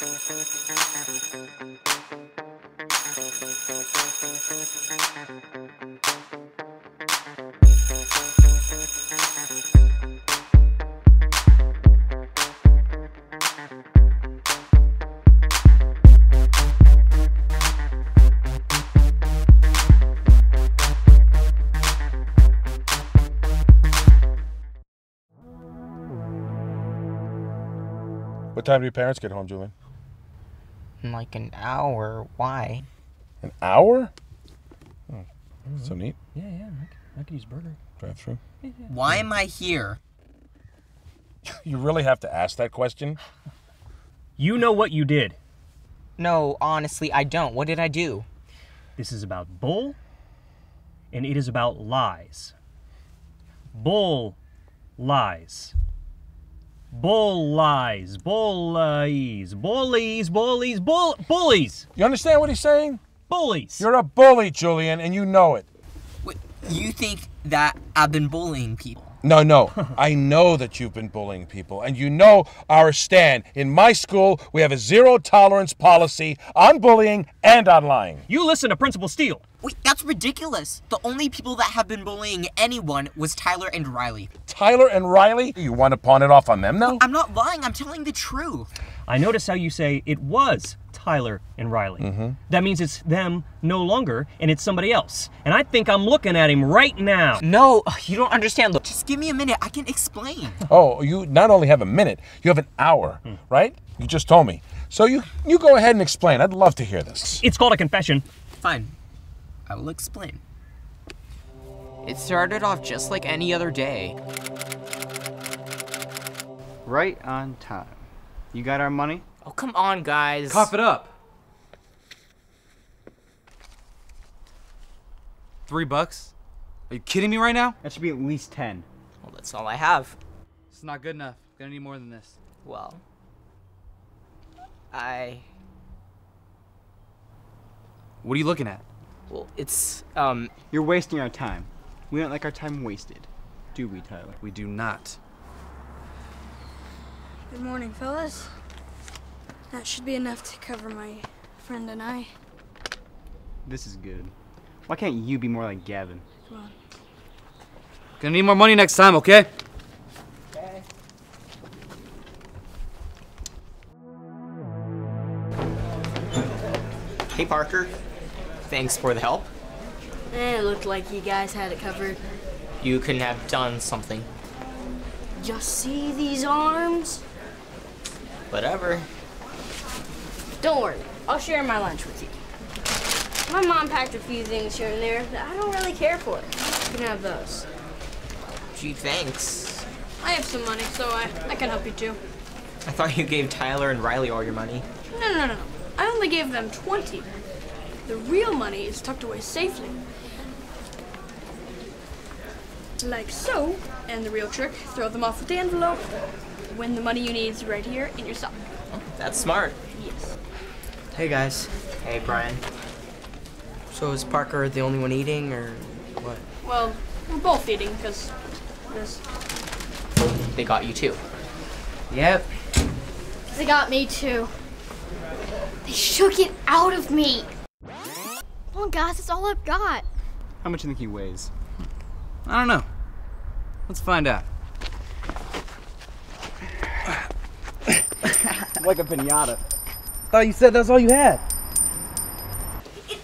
What time do your parents get home, Julian? In like an hour. Why? An hour? Oh, so neat. Yeah, yeah. I could, I could use burger. Drive through. Why am I here? You really have to ask that question? You know what you did. No, honestly, I don't. What did I do? This is about bull, and it is about lies. Bull lies. Bull lies. Bull lies. Bullies. Bullies. Bull bullies. You understand what he's saying? Bullies. You're a bully, Julian, and you know it. Wait, you think that I've been bullying people? No, no. I know that you've been bullying people, and you know our stand. In my school, we have a zero tolerance policy on bullying and on lying. You listen to Principal Steele. Wait, that's ridiculous. The only people that have been bullying anyone was Tyler and Riley. Tyler and Riley, you want to pawn it off on them now? I'm not lying, I'm telling the truth. I notice how you say it was Tyler and Riley. Mm-hmm. That means it's them no longer, and it's somebody else. And I think I'm looking at him right now. No, you don't understand. Look, just give me a minute, I can explain. Oh, you not only have a minute, you have an hour, hmm. right? You just told me. So you you go ahead and explain. I'd love to hear this. It's called a confession. Fine, I will explain. It started off just like any other day. Right on time. You got our money? Oh, come on, guys. Cough it up. Three bucks? Are you kidding me right now? That should be at least 10. Well, that's all I have. It's not good enough. I'm Gonna need more than this. Well, I. What are you looking at? Well, it's, um, You're wasting our time. We don't like our time wasted. Do we, Tyler? We do not. Good morning, fellas. That should be enough to cover my friend and I. This is good. Why can't you be more like Gavin? Come on. Gonna need more money next time, okay? hey, Parker. Thanks for the help. Eh, it looked like you guys had it covered. You couldn't have done something. Just see these arms? Whatever. Don't worry, I'll share my lunch with you. My mom packed a few things here and there that I don't really care for. You can have those. Gee, thanks. I have some money, so I, I can help you too. I thought you gave Tyler and Riley all your money. No, no, no, no. I only gave them 20. The real money is tucked away safely. Like so. And the real trick, throw them off with the envelope. When the money you need is right here in your sock. Oh, that's smart. Yes. Hey, guys. Hey, Brian. So is Parker the only one eating, or what? Well, we're both eating because this. They got you too. Yep. They got me too. They shook it out of me. Come on, guys, that's all I've got. How much do you think he weighs? I don't know. Let's find out. like a pinata. Thought you said that's all you had.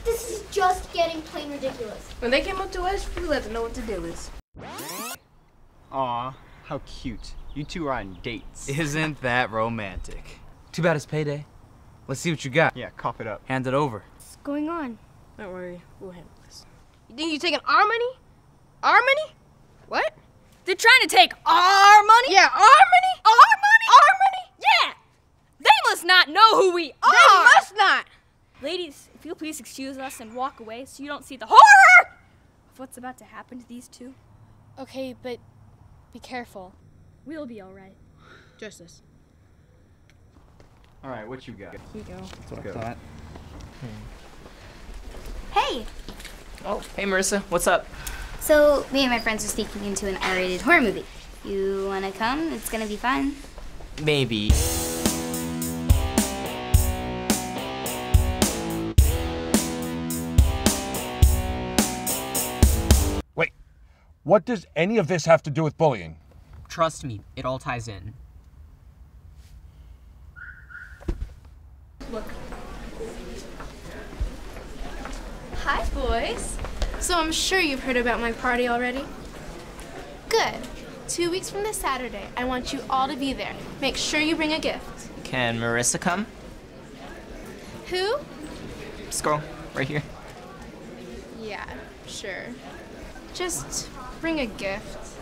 this is just getting plain ridiculous. When they came up to us, we let them know what to do is. Aw, how cute. You two are on dates. Isn't that romantic? Too bad it's payday. Let's see what you got. Yeah, cough it up. Hand it over. What's going on? Don't worry, we'll handle this. You think you're taking our money? Our money? What? They're trying to take our money? Yeah, our money? Our money? Our money? Yeah! They must not know who we are! They must not! Ladies, if you'll please excuse us and walk away so you don't see the horror of what's about to happen to these two. Okay, but be careful. We'll be alright. Just this. All right, what you got? Here you go. That's what I thought. Hey! Oh, hey, Marissa. What's up? So, me and my friends are sneaking into an R rated horror movie. You wanna come? It's gonna be fun. Maybe. What does any of this have to do with bullying? Trust me, it all ties in. Look. Hi, boys. So I'm sure you've heard about my party already. Good. Two weeks from this Saturday, I want you all to be there. Make sure you bring a gift. Can Marissa come? Who? This girl, right here. Yeah, sure. Just bring a gift.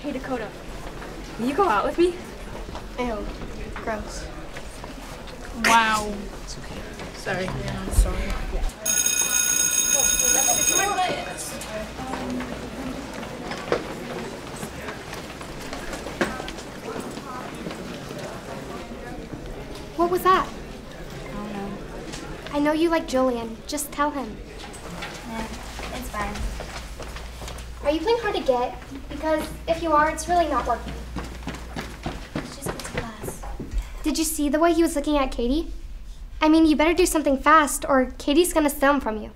Hey, Dakota. Will you go out with me? Ew. Gross. Wow. Sorry. Yeah, I'm sorry. What was that? I don't know. I know you like Julian. Just tell him. It's fine. Are you playing hard to get? Because if you are, it's really not working. Let's just get to class. Did you see the way he was looking at Katie? I mean, you better do something fast, or Katie's gonna steal him from you.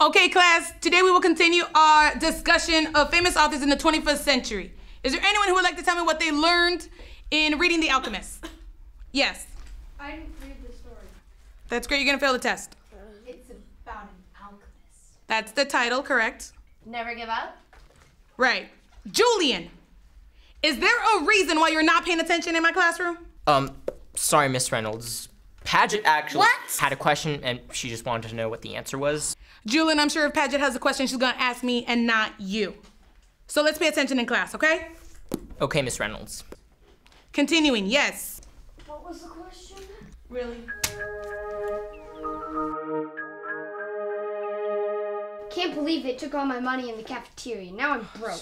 Okay, class, today we will continue our discussion of famous authors in the 21st century. Is there anyone who would like to tell me what they learned in reading The Alchemist? Yes. I didn't read the story. That's great. You're going to fail the test. It's about an alchemist. That's the title, correct? Never give up? Right. Julian, is there a reason why you're not paying attention in my classroom? Um, sorry, Miss Reynolds. Paget actually What? had a question and she just wanted to know what the answer was. Julian, I'm sure if Paget has a question, she's going to ask me and not you. So let's pay attention in class, okay? Okay, Miss Reynolds. Continuing, yes. What was the question? Really? Can't believe they took all my money in the cafeteria. Now I'm broke.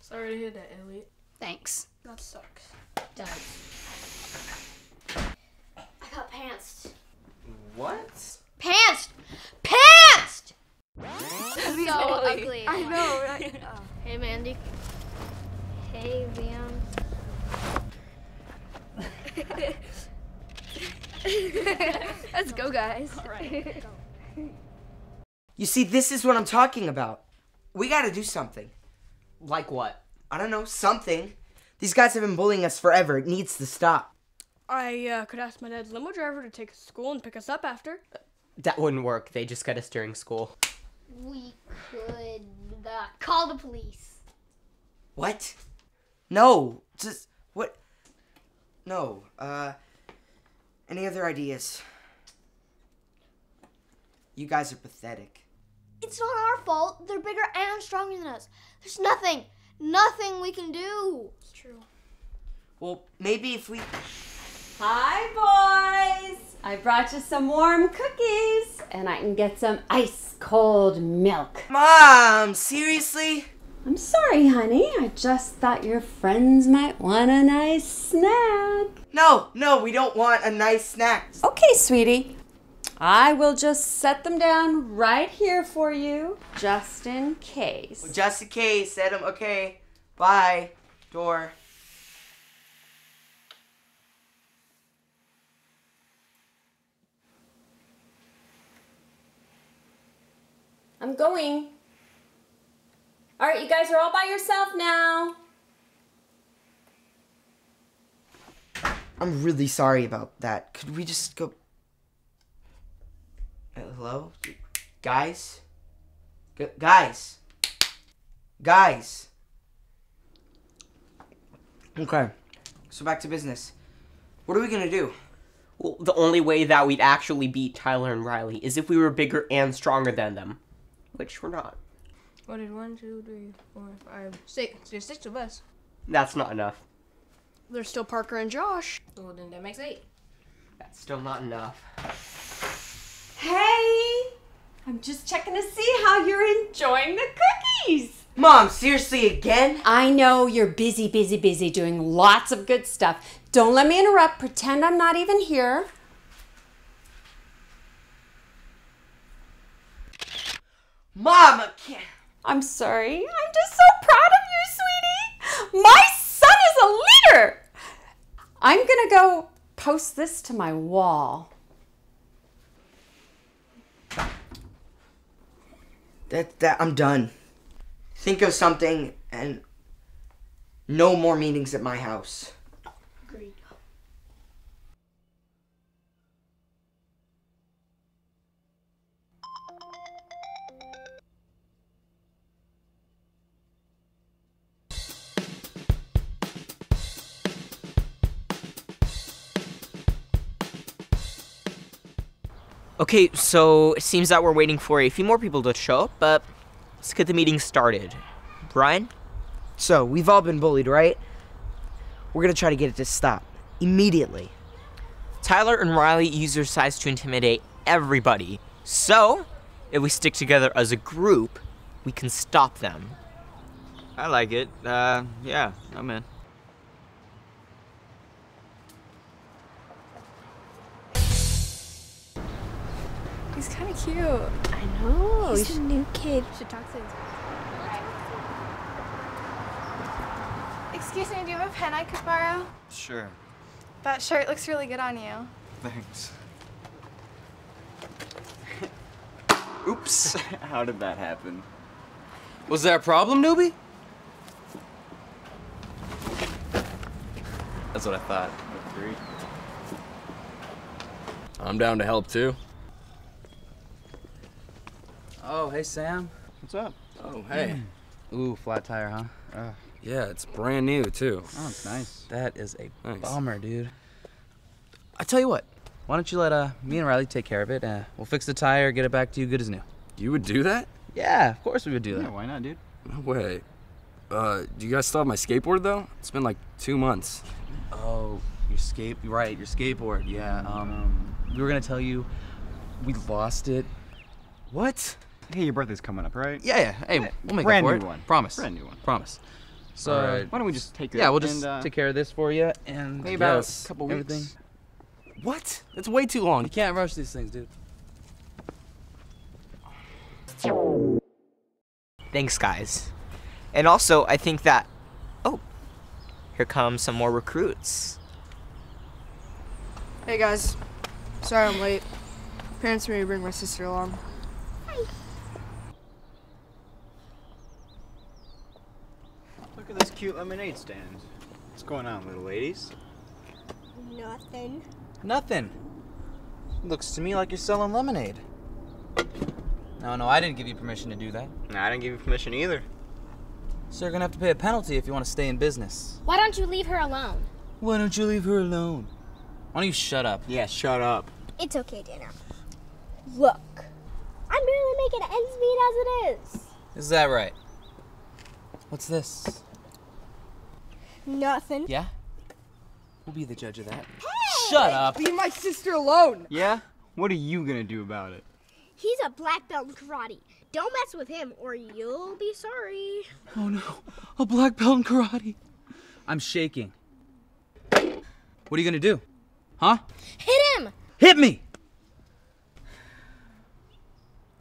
Sorry to hear that, Elliot. Thanks. That sucks. Does. I got pantsed. What? Pantsed! Pantsed! So ugly. I know, right? Hey, Mandy. Hey, Liam. Let's go, guys. You see, this is what I'm talking about. We gotta do something. Like what? I don't know, something. These guys have been bullying us forever. It needs to stop. I uh, could ask my dad's limo driver to take us to school and pick us up after. That wouldn't work. They just got us during school. We could uh, call the police. What? No, just what? No. Uh, any other ideas? You guys are pathetic. It's not our fault. They're bigger and stronger than us. There's nothing, nothing we can do. It's true. Well, maybe if we. Hi, boys! I brought you some warm cookies, and I can get some ice cold milk. Mom, seriously? I'm sorry, honey. I just thought your friends might want a nice snack. No, no, we don't want a nice snack. Okay, sweetie. I will just set them down right here for you, just in case. Just in case, set them. Okay, bye. Door. I'm going. All right, you guys are all by yourself now. I'm really sorry about that. Could we just go? Hello, guys. Gu guys. Guys. Okay. So back to business. What are we gonna do? Well, the only way that we'd actually beat Tyler and Riley is if we were bigger and stronger than them, which we're not. What is one, two, three, four, five, six? There's six of us. That's not enough. There's still Parker and Josh. Well, then that makes eight. That's still not enough. Hey! I'm just checking to see how you're enjoying the cookies. Mom, seriously again? I know you're busy, busy, busy doing lots of good stuff. Don't let me interrupt. Pretend I'm not even here. Mom, I can't. I'm sorry. I'm just so proud of you, sweetie. My son is a leader. I'm going to go post this to my wall. That that I'm done. Think of something and no more meetings at my house. Okay, so it seems that we're waiting for a few more people to show up, but let's get the meeting started. Brian? So, we've all been bullied, right? We're gonna try to get it to stop. Immediately. Tyler and Riley use their size to intimidate everybody. So, if we stick together as a group, we can stop them. I like it. Uh, yeah, I'm in. He's kind of cute. I know. He's a new kid. Should talk to him. Excuse me, do you have a pen I could borrow? Sure. That shirt looks really good on you. Thanks. Oops. How did that happen? Was there a problem, newbie? That's what I thought. Agree. I'm down to help too. Oh, hey Sam. What's up? Oh, hey. Ooh, flat tire, huh? Ugh. Yeah, it's brand new too. Oh, it's nice. That is a Nice. bummer, dude. I tell you what. Why don't you let uh me and Riley take care of it? Uh, we'll fix the tire, get it back to you good as new. You would do that? Yeah, of course we would do that. Yeah, why not, dude? No way. Uh, do you guys still have my skateboard though? It's been like two months. Oh, your skate. Right, your skateboard. Yeah. Um, we were gonna tell you, we lost it. What? Hey, your birthday's coming up, right? Yeah, yeah. Hey, we'll make a Brand up for new it. one. Promise. Brand new one. Promise. So Alright. Why don't we just take it Yeah, we'll just and, uh, take care of this for you and maybe about a yes, couple everything. weeks. What? That's way too long. You can't rush these things, dude. Thanks, guys. And also, I think that. Oh, here come some more recruits. Hey guys, sorry I'm late. Parents made me bring my sister along. At this cute lemonade stand. What's going on, little ladies? Nothing. Nothing. Looks to me like you're selling lemonade. No, no, I didn't give you permission to do that. No, I didn't give you permission either. So you're gonna have to pay a penalty if you want to stay in business. Why don't you leave her alone? Why don't you leave her alone? Why don't you shut up? Yeah, shut up. It's okay, Dana. Look, I'm barely making ends meet as it is. Is that right? What's this? Nothing. Yeah? We'll be the judge of that. Shut up. Leave my sister alone. Yeah? What are you gonna do about it? He's a black belt in karate. Don't mess with him or you'll be sorry. Oh no, a black belt in karate. I'm shaking. What are you gonna do? Huh? Hit him! Hit me!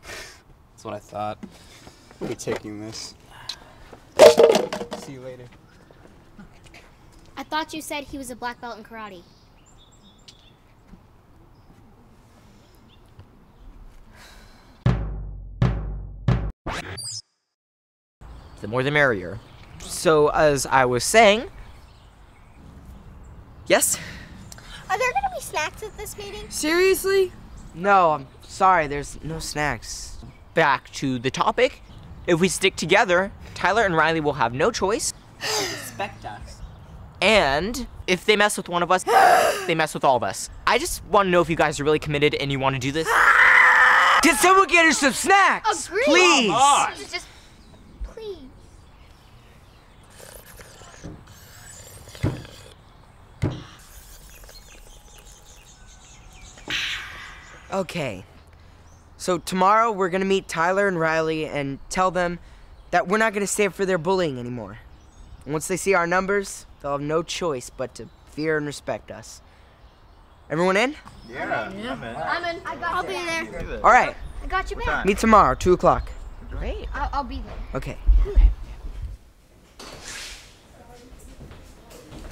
That's what I thought. We'll be taking this. See you later. I thought you said he was a black belt in karate. The more the merrier. So, as I was saying. Yes? Are there gonna be snacks at this meeting? Seriously? No, I'm sorry, there's no snacks. Back to the topic. If we stick together, Tyler and Riley will have no choice. Respect us. And if they mess with one of us, they mess with all of us. I just want to know if you guys are really committed and you want to do this. Can someone get her some snacks? Agreed. Please. Just please. Okay. So tomorrow we're gonna meet Tyler and Riley and tell them that we're not gonna stand for their bullying anymore. And once they see our numbers, they'll have no choice but to fear and respect us. Everyone in? Yeah. yeah. I'm in. I got I'll be there. All right. I got you back. Meet tomorrow, two o'clock. Great. I'll, I'll be there. Okay.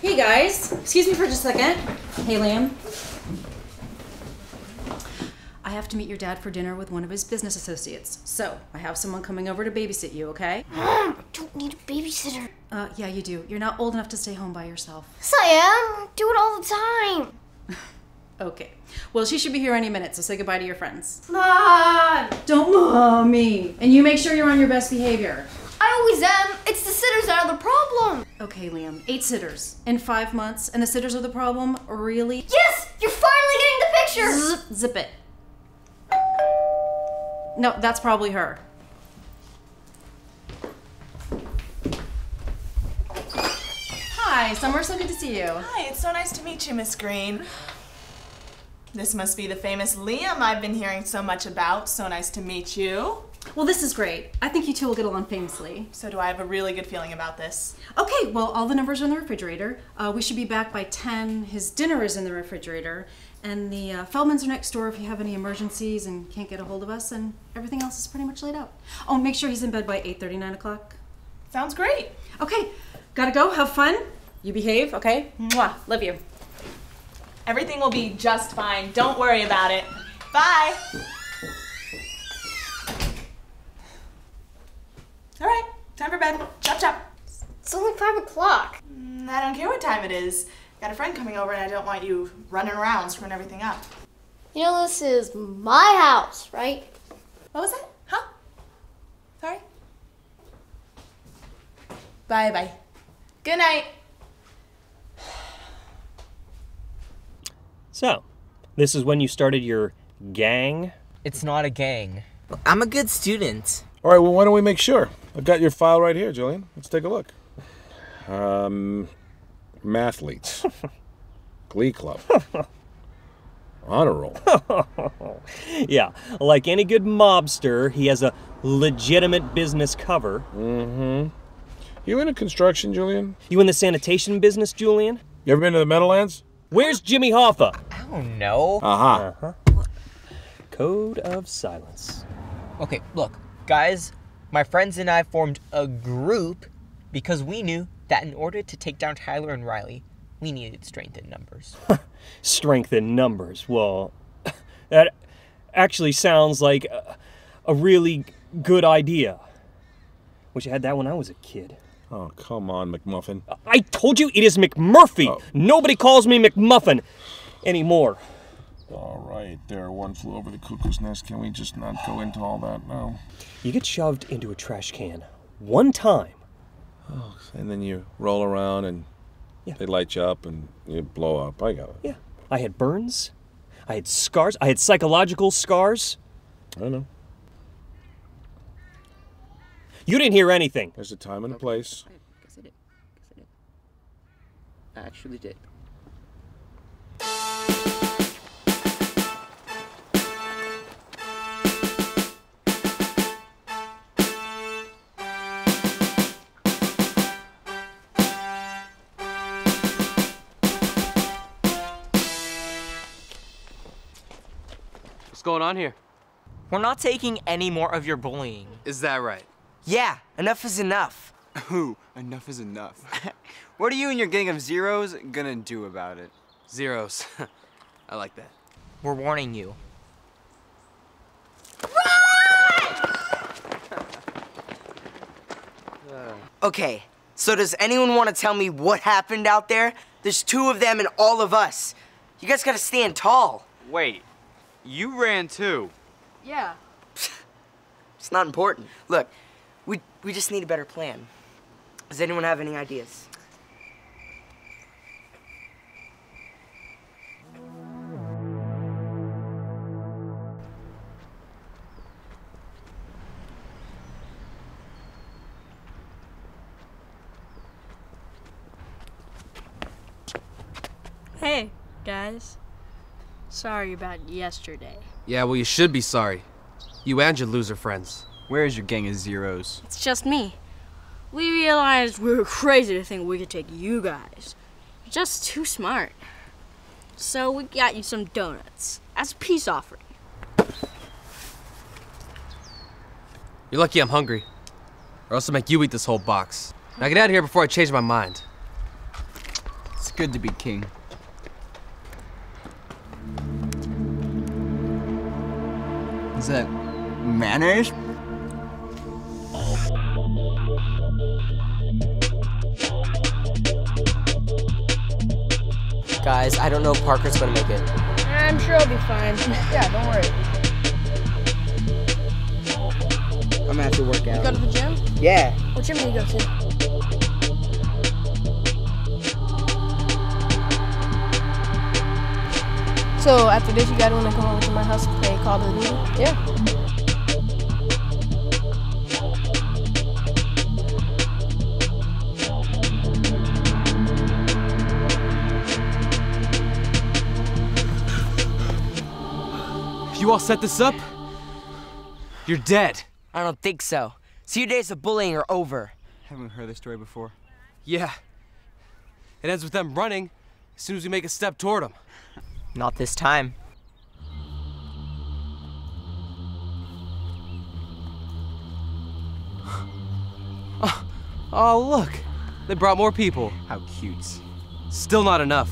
Hey guys, excuse me for just a second. Hey Liam. I have to meet your dad for dinner with one of his business associates. So, I have someone coming over to babysit you, okay? Mom, I don't need a babysitter. Uh, yeah, you do. You're not old enough to stay home by yourself. Yes, I am. I do it all the time. Okay. Well, she should be here any minute, so say goodbye to your friends. Mom! Don't mommy! And you make sure you're on your best behavior. I always am. It's the sitters that are the problem. Okay, Liam. Eight sitters in five months, and the sitters are the problem? Really? Yes! You're finally getting the picture! Zip, zip it. No, that's probably her. Hi, Summer. So good to see you. Hi, it's so nice to meet you, Miss Green. This must be the famous Liam I've been hearing so much about. So nice to meet you. Well, this is great. I think you two will get along famously. So do I have a really good feeling about this. Okay, well, all the numbers are in the refrigerator. Uh, we should be back by 10. His dinner is in the refrigerator. And the uh, Feldmans are next door if you have any emergencies and can't get a hold of us. And everything else is pretty much laid out. Oh, make sure he's in bed by 8.30, 9 o'clock. Sounds great. Okay, gotta go. Have fun. You behave, okay? Mwah. Love you. Everything will be just fine. Don't worry about it. Bye. All right, time for bed. Chop chop. It's only five o'clock. Mm, I don't care what time it is. Got a friend coming over and I don't want you running around screwing everything up. You know this is my house, right? What was that? Huh? Sorry? Bye bye. Good night. So, this is when you started your gang? It's not a gang. I'm a good student. All right, well, why don't we make sure? I've got your file right here, Julian. Let's take a look. Um, mathletes, Glee Club, honor roll. yeah, like any good mobster, he has a legitimate business cover. Mm-hmm. You into construction, Julian? You in the sanitation business, Julian? You ever been to the Meadowlands? Where's Jimmy Hoffa? I don't know. Uh-huh. Uh-huh. Code of silence. Okay, look, guys, my friends and I formed a group because we knew that in order to take down Tyler and Riley, we needed strength in numbers. Strength in numbers. Well, that actually sounds like a, a really good idea. Wish I had that when I was a kid. Oh, come on, McMuffin. I told you it is McMurphy. Oh. Nobody calls me McMuffin anymore. All right, there, one flew over the cuckoo's nest. Can we just not go into all that now? You get shoved into a trash can one time. Oh, and then you roll around and they light you up and you blow up. I got it. Yeah. I had burns. I had scars. I had psychological scars. I don't know. You didn't hear anything. There's a time and a place. Guess I did. Guess I did. I actually did. Going on here? We're not taking any more of your bullying. Is that right? Yeah, enough is enough. Ooh, enough is enough. what are you and your gang of zeros gonna do about it? Zeros. I like that. We're warning you. Okay, so does anyone want to tell me what happened out there? There's two of them and all of us. You guys gotta stand tall. Wait, you ran too. Yeah. It's not important. Look, we, we just need a better plan. Does anyone have any ideas? Hey, guys. Sorry about yesterday. Yeah, well, you should be sorry. You and your loser friends. Where's your gang of zeros? It's just me. We realized we were crazy to think we could take you guys. You're just too smart. So we got you some donuts as a peace offering. You're lucky I'm hungry. Or else I'll make you eat this whole box. Now get out of here before I change my mind. It's good to be king. That mayonnaise? Guys, I don't know if Parker's gonna make it. I'm sure I'll be fine. Yeah, don't worry. I'm gonna have to work out. You go to the gym? Yeah. What gym do you go to? So after this, you guys want to come over to my house to play Call of Yeah. If you all set this up, you're dead. I don't think so. So your days of bullying are over. Haven't heard this story before. Yeah. It ends with them running as soon as we make a step toward them. Not this time. Oh, look. They brought more people. How cute. Still not enough.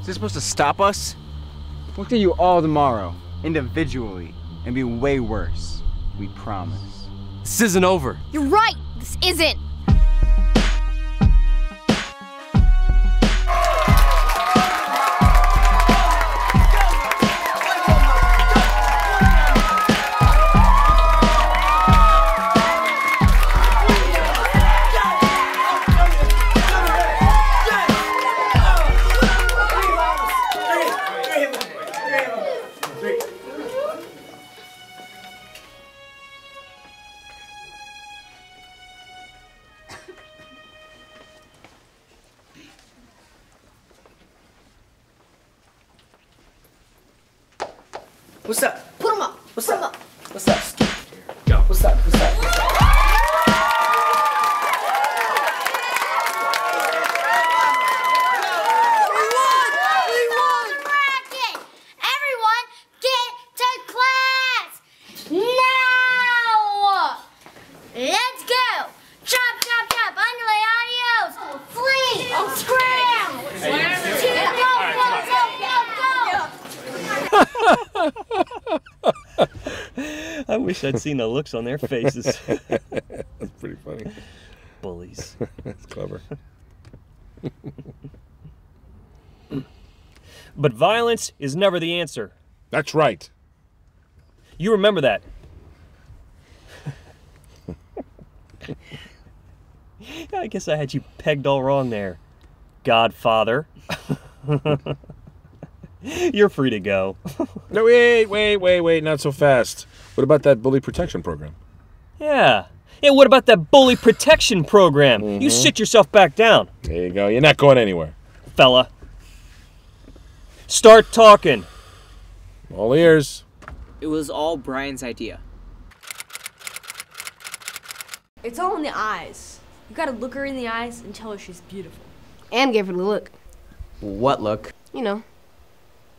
Is this supposed to stop us? We'll kill you all tomorrow, individually, and be way worse. We promise. This isn't over. You're right. This isn't. Wish I'd seen the looks on their faces. That's pretty funny. Bullies. That's clever. But violence is never the answer. That's right. You remember that. I guess I had you pegged all wrong there, Godfather. You're free to go. No, wait, wait, wait, wait, not so fast. What about that bully protection program? Yeah. Yeah, what about that bully protection program? You Mhm. sit yourself back down. There you go. You're not going anywhere. Fella. Start talking. All ears. It was all Brian's idea. It's all in the eyes. You gotta look her in the eyes and tell her she's beautiful. And give her the look. What look? You know,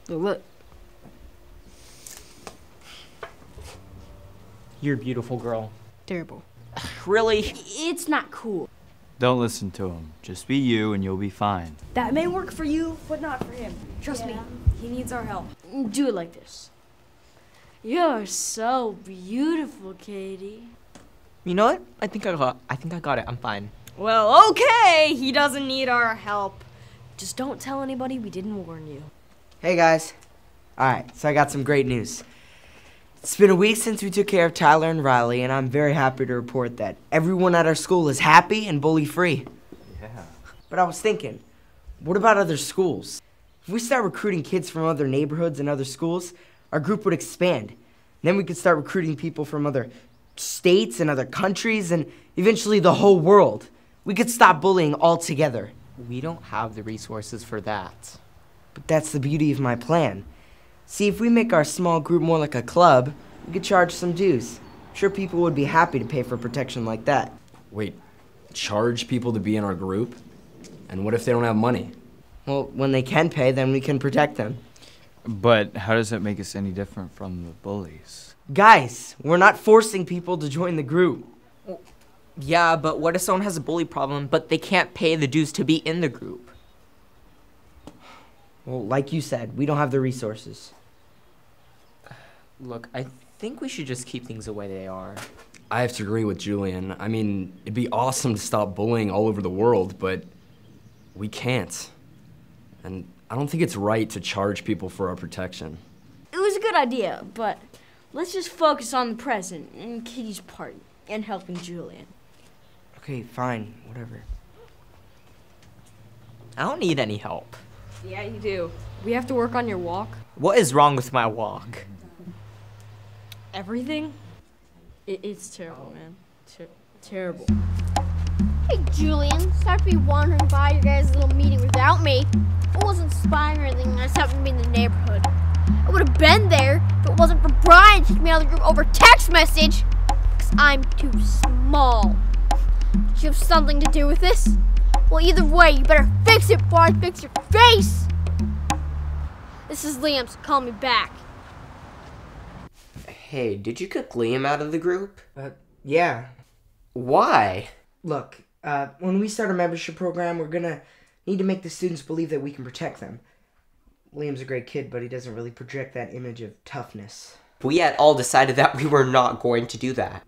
the look. You're a beautiful girl. Terrible. Really? It's not cool. Don't listen to him. Just be you and you'll be fine. That may work for you, but not for him. Trust me, he needs our help. Do it like this. You're so beautiful, Katie. You know what? I think I got. I think I got it. I'm fine. Well, okay, he doesn't need our help. Just don't tell anybody we didn't warn you. Hey guys. Alright, so I got some great news. It's been a week since we took care of Tyler and Riley, and I'm very happy to report that everyone at our school is happy and bully free. Yeah. But I was thinking, what about other schools? If we start recruiting kids from other neighborhoods and other schools, our group would expand. Then we could start recruiting people from other states and other countries and eventually the whole world. We could stop bullying altogether. We don't have the resources for that. But that's the beauty of my plan. See, if we make our small group more like a club, we could charge some dues. Sure, people would be happy to pay for protection like that. Wait, charge people to be in our group? And what if they don't have money? Well, when they can pay, then we can protect them. But how does that make us any different from the bullies? Guys, we're not forcing people to join the group. Yeah, but what if someone has a bully problem, but they can't pay the dues to be in the group? Well, like you said, we don't have the resources. Look, I think we should just keep things the way they are. I have to agree with Julian. I mean, it'd be awesome to stop bullying all over the world, but we can't. And I don't think it's right to charge people for our protection. It was a good idea, but let's just focus on the present and Kitty's part and helping Julian. Okay, fine, whatever. I don't need any help. Yeah, you do. We have to work on your walk. What is wrong with my walk? Everything? It, it's terrible, man. Ter- terrible. Hey, Julian, sorry to be wandering by your guys' little meeting without me. It wasn't spying or anything, I just happened to be in the neighborhood. I would have been there if it wasn't for Brian kicking me out of the group over text message. Because I'm too small. Did you have something to do with this? Well, either way, you better fix it before I fix your face! This is Liam, so call me back. Hey, did you kick Liam out of the group? Uh, yeah. Why? Look, uh, when we start a membership program, we're gonna need to make the students believe that we can protect them. Liam's a great kid, but he doesn't really project that image of toughness. We had all decided that we were not going to do that.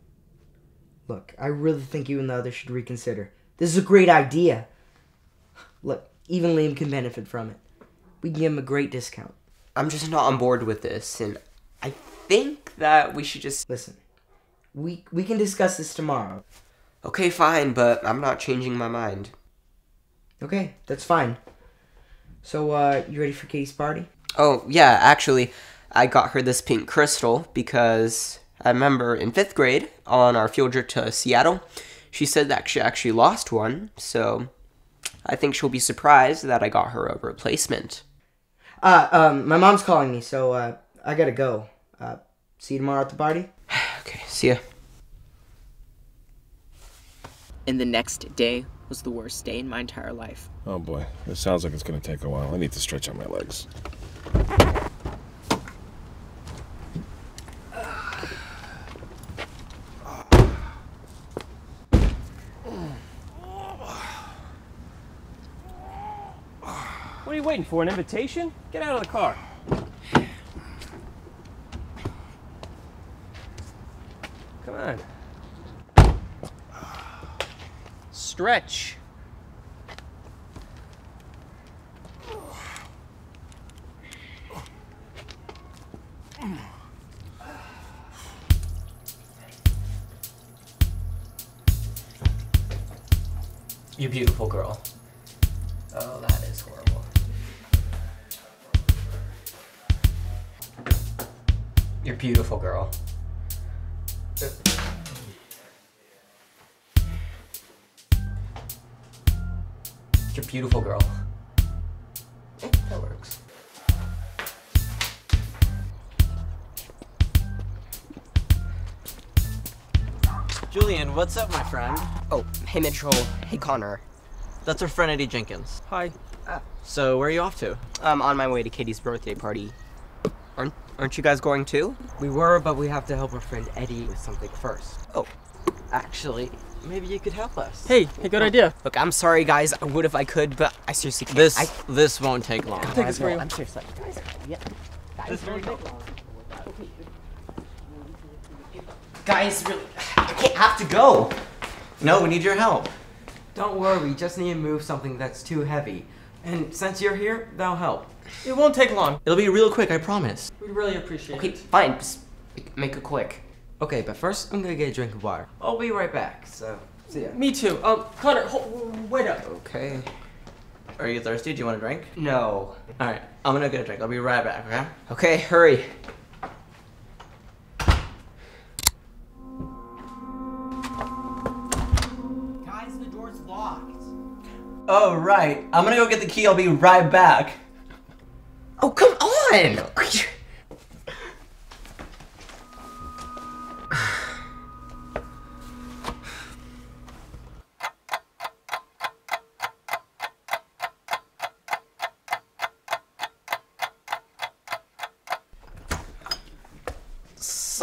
Look, I really think you and the others should reconsider. This is a great idea. Look, even Liam can benefit from it. We can give him a great discount. I'm just not on board with this, and I think that we should just listen. We we can discuss this tomorrow. Okay, fine, but I'm not changing my mind. Okay, that's fine. So, uh, you ready for Katie's party? Oh, yeah, actually, I got her this pink crystal because I remember in fifth grade on our field trip to Seattle, she said that she actually lost one, so I think she'll be surprised that I got her a replacement. Uh, um, my mom's calling me, so, uh, I gotta go. Uh, see you tomorrow at the party? okay, see ya. And the next day was the worst day in my entire life. Oh boy, this sounds like it's gonna take a while. I need to stretch out my legs. What are you waiting for? An invitation? Get out of the car. Stretch. You beautiful girl. Oh, that is horrible. You're beautiful, girl. Beautiful, girl. Eh, that works. Julian, what's up, my friend? Oh, hey Mitchell. Hey Connor. That's our friend Eddie Jenkins. Hi. So, where are you off to? I'm on my way to Katie's birthday party. Aren't, aren't you guys going too? We were, but we have to help our friend Eddie with something first. Oh, actually, maybe you could help us. Hey, hey, good oh, idea. Look, I'm sorry, guys. I would if I could, but I seriously can't. This I, this won't take long. take this for you. I'm serious. Like, guys, yeah. This won't take long. Guys, really, I can't have to go. No, we need your help. Don't worry, we just need to move something that's too heavy. And since you're here, that'll help. It won't take long. It'll be real quick, I promise. We'd really appreciate Okay, it. Okay, fine. Just make it quick. Okay, but first I'm gonna get a drink of water. I'll be right back. So, see ya. Me too. Um, Connor, hold, wait up. Okay. Are you thirsty? Do you want a drink? No. All right, I'm gonna get a drink. I'll be right back. Okay. Okay, hurry. Guys, the door's locked. Oh right. I'm gonna go get the key. I'll be right back. Oh, come on!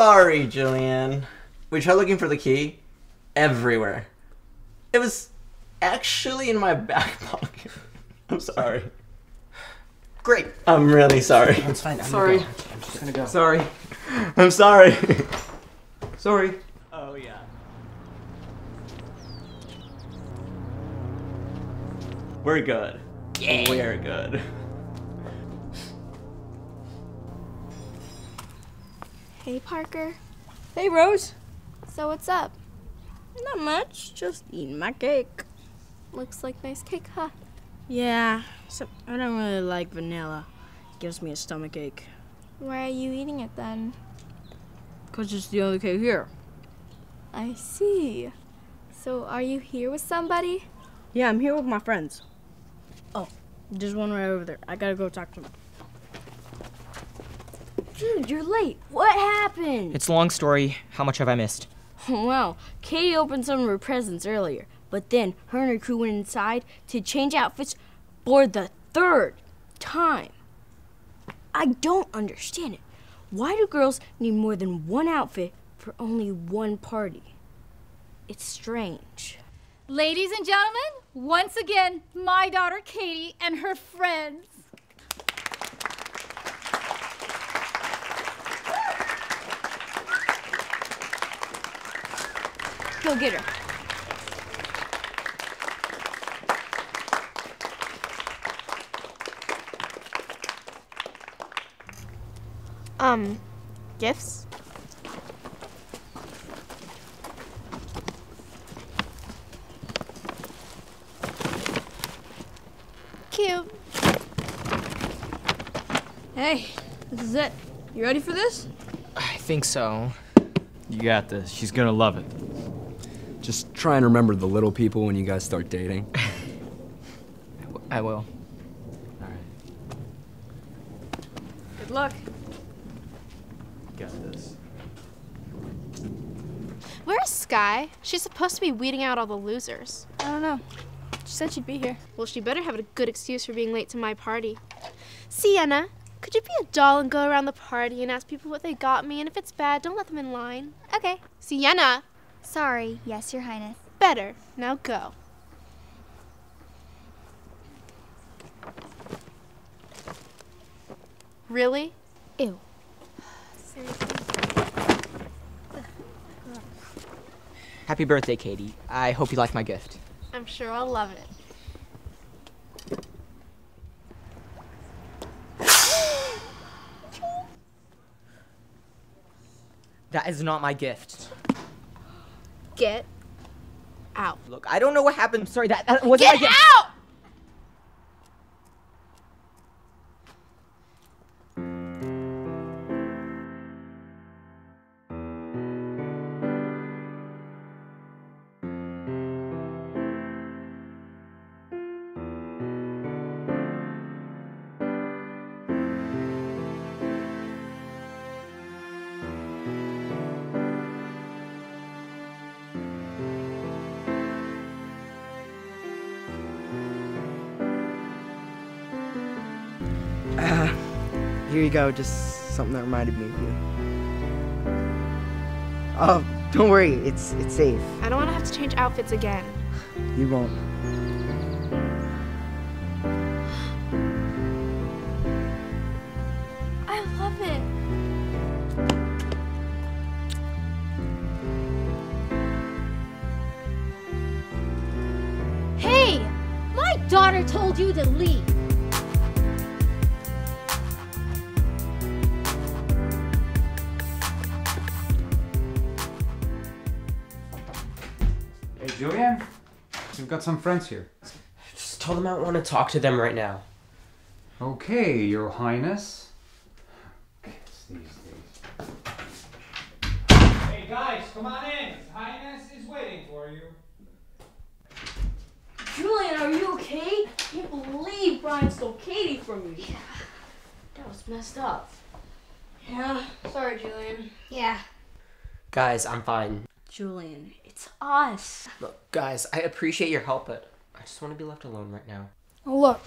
Sorry, Julian. We tried looking for the key everywhere. It was actually in my back pocket. I'm sorry. Great. I'm really sorry. It's fine. I'm sorry. Gonna go. I'm just gonna go. Sorry. I'm sorry. sorry. Oh yeah. We're good. Yeah. We're good. Hey, Parker. Hey, Rose. So what's up? Not much. Just eating my cake. Looks like nice cake, huh? Yeah, so I don't really like vanilla. It gives me a stomach ache. Why are you eating it then? Because it's the only cake here. I see. So are you here with somebody? Yeah, I'm here with my friends. Oh, there's one right over there. I gotta go talk to them. Dude, you're late. What happened? It's a long story. How much have I missed? Well, Katie opened some of her presents earlier, but then her and her crew went inside to change outfits for the third time. I don't understand it. Why do girls need more than one outfit for only one party? It's strange. Ladies and gentlemen, once again, my daughter Katie and her friends. Go get her. Um, gifts? Cute. Hey, this is it. You ready for this? I think so. You got this. She's gonna love it. Just try and remember the little people when you guys start dating. I will. All right. Good luck. Got this. Where's Sky? She's supposed to be weeding out all the losers. I don't know. She said she'd be here. Well, she better have a good excuse for being late to my party. Sienna, could you be a doll and go around the party and ask people what they got me? And if it's bad, don't let them in line. Okay. Sienna! Sorry. Yes, Your Highness. Better. Now go. Really? Ew. Happy birthday, Katie. I hope you like my gift. I'm sure I'll love it. That is not my gift. Get out. Look, I don't know what happened. Sorry, that, that wasn't Get out! Here you go. Just something that reminded me of you. Oh, don't worry. It's it's safe. I don't want to have to change outfits again. You won't. Got some friends here. Just tell them I want to talk to them right now. Okay, Your Highness. Hey guys, come on in. His Highness is waiting for you. Julian, are you okay? I can't believe Brian stole Katie from you. Yeah. That was messed up. Yeah. Sorry, Julian. Yeah. Guys, I'm fine. Julian, it's us. Look, guys, I appreciate your help, but I just want to be left alone right now. Look,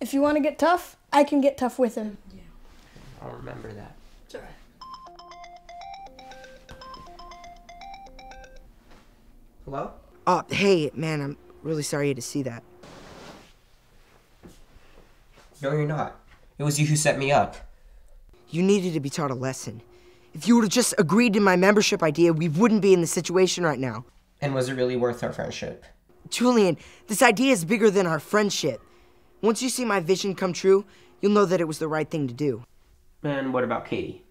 if you want to get tough, I can get tough with him. Yeah. I'll remember that. It's alright. Hello? Oh, hey, man, I'm really sorry to see that. No, you're not. It was you who set me up. You needed to be taught a lesson. If you would have just agreed to my membership idea, we wouldn't be in this situation right now. And was it really worth our friendship? Julian, this idea is bigger than our friendship. Once you see my vision come true, you'll know that it was the right thing to do. And what about Katie?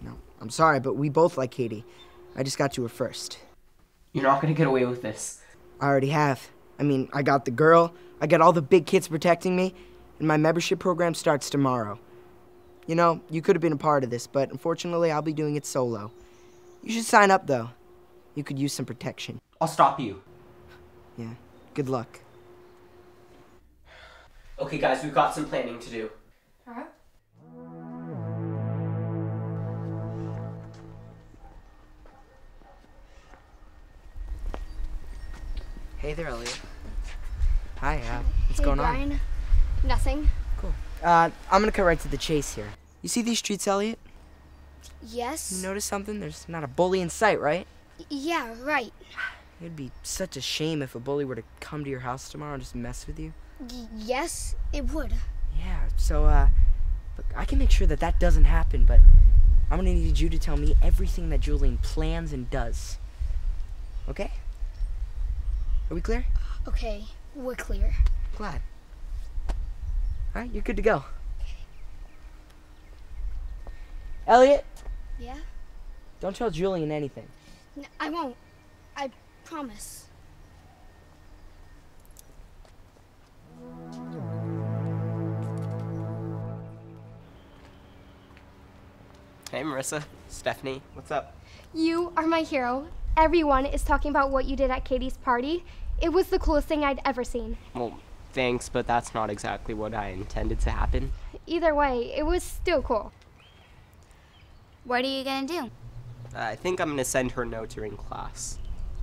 No, I'm sorry, but we both like Katie. I just got to her first. You're not gonna get away with this. I already have. I mean, I got the girl, I got all the big kids protecting me, and my membership program starts tomorrow. You know, you could have been a part of this, but unfortunately, I'll be doing it solo. You should sign up, though. You could use some protection. I'll stop you. Yeah, good luck. Okay, guys, we've got some planning to do. Alright. Hey there, Elliot. Hi, uh, what's hey, going Brian. on? Nothing. Uh, I'm gonna cut right to the chase here. You see these streets, Elliot? Yes. You notice something? There's not a bully in sight, right? Yeah, right. It'd be such a shame if a bully were to come to your house tomorrow and just mess with you. Y- yes, it would. Yeah, so, uh, look, I can make sure that that doesn't happen, but I'm gonna need you to tell me everything that Julian plans and does. Okay? Are we clear? Okay, we're clear. Glad. Alright, you're good to go. Elliot, Yeah? don't tell Julian anything. I won't. I promise. Hey, Marissa. Stephanie, what's up? You are my hero. Everyone is talking about what you did at Katie's party. It was the coolest thing I'd ever seen. Well, thanks, but that's not exactly what I intended to happen. Either way, it was still cool. What are you gonna do? I think I'm gonna send her a note during class.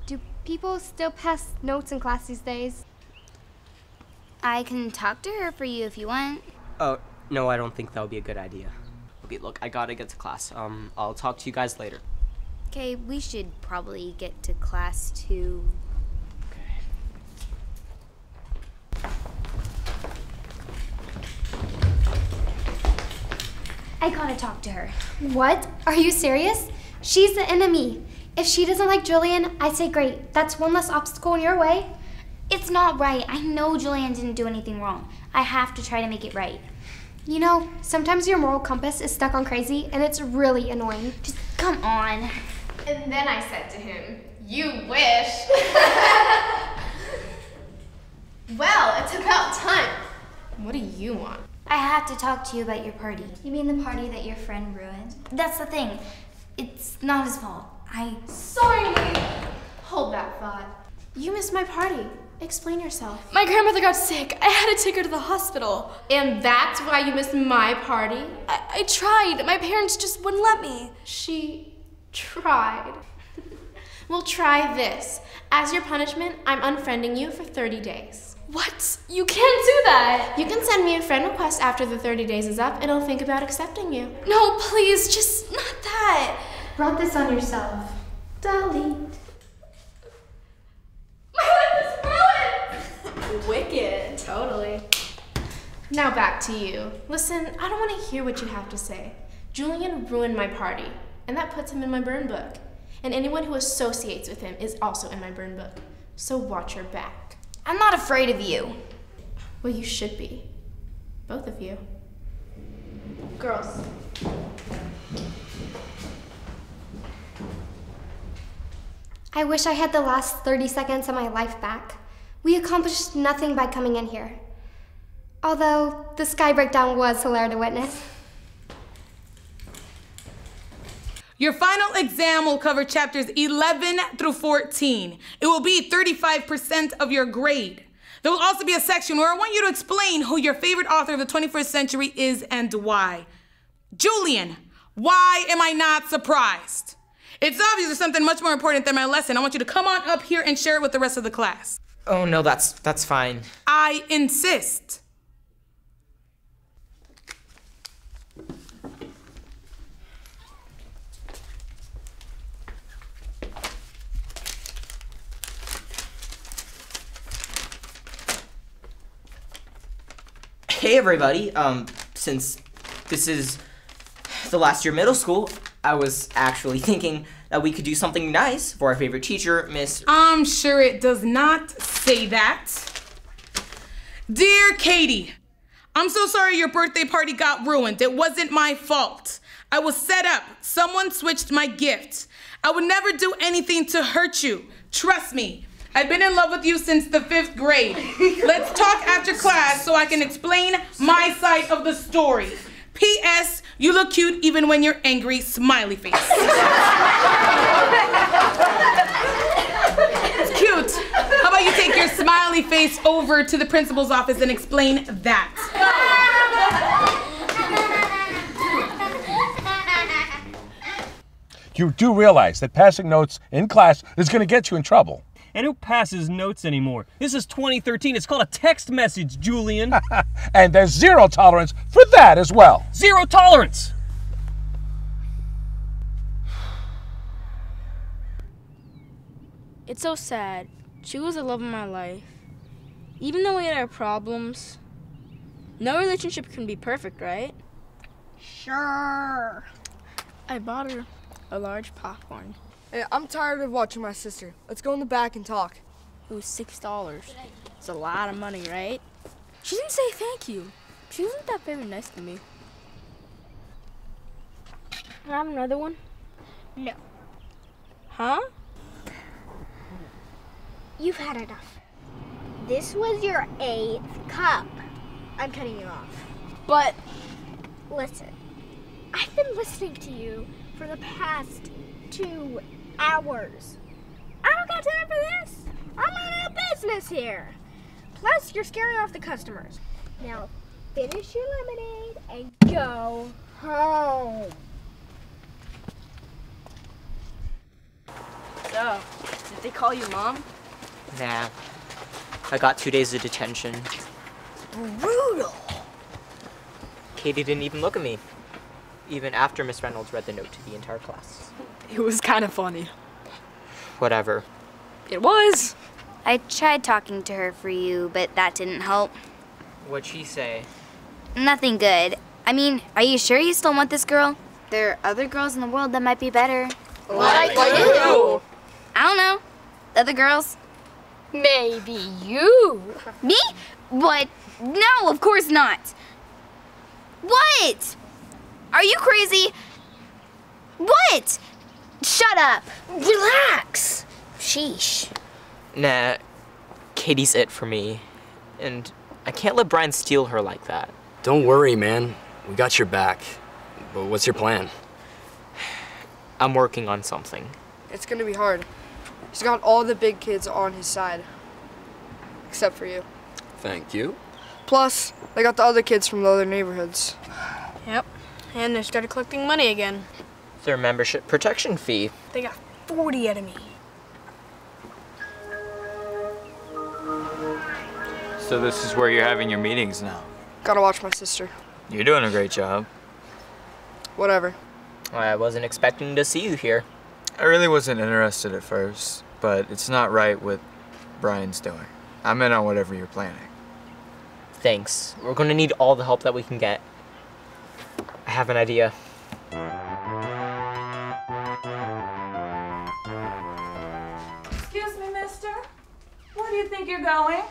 Do people still pass notes in class these days? I can talk to her for you if you want. Oh, no, I don't think that would be a good idea. Okay, look, I gotta get to class. Um, I'll talk to you guys later. Okay, we should probably get to class too. I gotta talk to her. What? Are you serious? She's the enemy. If she doesn't like Julian, I say great. That's one less obstacle in your way. It's not right. I know Julian didn't do anything wrong. I have to try to make it right. You know, sometimes your moral compass is stuck on crazy, and it's really annoying. Just come on. And then I said to him, You wish. well, it's about time. What do you want? I have to talk to you about your party. You mean the party that your friend ruined? That's the thing. It's not his fault. I. Sorry, wait. Hold that thought. You missed my party. Explain yourself. My grandmother got sick. I had to take her to the hospital. And that's why you missed my party? I, I tried. My parents just wouldn't let me. She tried. well, try this. As your punishment, I'm unfriending you for 30 days. What? You can't do that. You can send me a friend request after the 30 days is up, and I'll think about accepting you. No, please, just not that. Brought this on yourself. Delete. Wicked. Totally. Now back to you. Listen, I don't want to hear what you have to say. Julian ruined my party, and that puts him in my burn book. And anyone who associates with him is also in my burn book. So watch your back. I'm not afraid of you. Well, you should be. Both of you. Girls. I wish I had the last 30 seconds of my life back. We accomplished nothing by coming in here. Although, the sky breakdown was hilarious to witness. Your final exam will cover chapters 11 through 14. It will be 35% of your grade. There will also be a section where I want you to explain who your favorite author of the 21st century is and why. Julian, why am I not surprised? It's obvious there's something much more important than my lesson. I want you to come on up here and share it with the rest of the class. Oh, no, that's that's fine. I insist. Hey everybody, um, since this is the last year of middle school, I was actually thinking that we could do something nice for our favorite teacher, Miss. I'm sure it does not say that. Dear Katie, I'm so sorry your birthday party got ruined. It wasn't my fault. I was set up. Someone switched my gift. I would never do anything to hurt you. Trust me. I've been in love with you since the fifth grade. Let's talk after class so I can explain my side of the story. P.S. You look cute even when you're angry. Smiley face. it's cute. How about you take your smiley face over to the principal's office and explain that? You do realize that passing notes in class is going to get you in trouble. And who passes notes anymore? This is 2013. It's called a text message, Julian. and there's zero tolerance for that as well. Zero tolerance! It's so sad. She was the love of my life. Even though we had our problems, no relationship can be perfect, right? Sure. I bought her a large popcorn. Hey, I'm tired of watching my sister. Let's go in the back and talk. It was six dollars. It's a lot of money, right? She didn't say thank you. She wasn't that very nice to me. Can I have another one? No. Huh? You've had enough. This was your eighth cup. I'm cutting you off. But listen, I've been listening to you for the past two hours. I don't got time for this. I'm on a business here. Plus, you're scaring off the customers. Now, finish your lemonade and go home. So, did they call you mom? Nah. I got two days of detention. Brutal. Katie didn't even look at me. Even after Miss Reynolds read the note to the entire class. It was kind of funny. Whatever. It was. I tried talking to her for you, but that didn't help. What'd she say? Nothing good. I mean, are you sure you still want this girl? There are other girls in the world that might be better. Like you. I don't know. Other girls? Maybe you. Me? What? No, of course not. What? Are you crazy? What? Shut up. Relax. Sheesh. Nah. Katie's it for me. And I can't let Brian steal her like that. Don't worry, man. We got your back. But what's your plan? I'm working on something. It's gonna be hard. He's got all the big kids on his side. Except for you. Thank you. Plus, they got the other kids from the other neighborhoods. Yep. And they started collecting money again. Their membership protection fee. They got 40 out of me. So this is where you're having your meetings now. Gotta watch my sister. You're doing a great job. Whatever. I wasn't expecting to see you here. I really wasn't interested at first, but it's not right what Brian's doing. I'm in on whatever you're planning. Thanks. We're gonna need all the help that we can get. I have an idea. Where do you think you're going?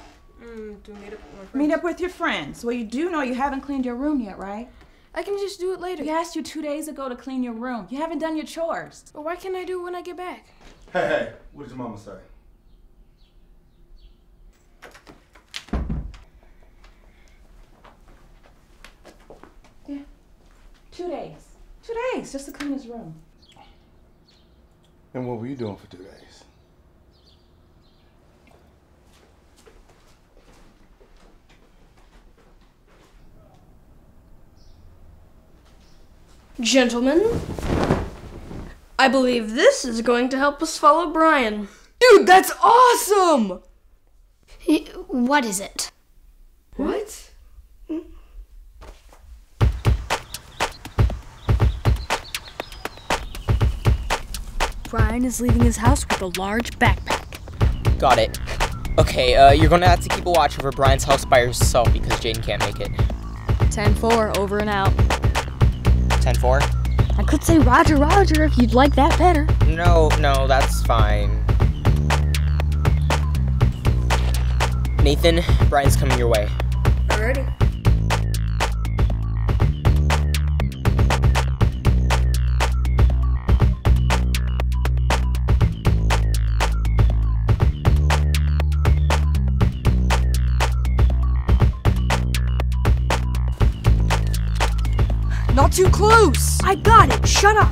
Mm, to meet up with my friends. Meet up with your friends. Well, you do know you haven't cleaned your room yet, right? I can just do it later. We asked you two days ago to clean your room. You haven't done your chores. But why can't I do it when I get back? Hey, hey, what did your mama say? Yeah. Two days. Two days just to clean his room. And what were you doing for two days? Gentlemen, I believe this is going to help us follow Brian. Dude, that's awesome! What is it? What? Brian is leaving his house with a large backpack. Got it. Okay, uh, you're gonna have to keep a watch over Brian's house by yourself because Jaden can't make it. 10-4, over and out. 10 4? I could say Roger Roger if you'd like that better. No, no, that's fine. Nathan, Brian's coming your way. Not too close! I got it, shut up!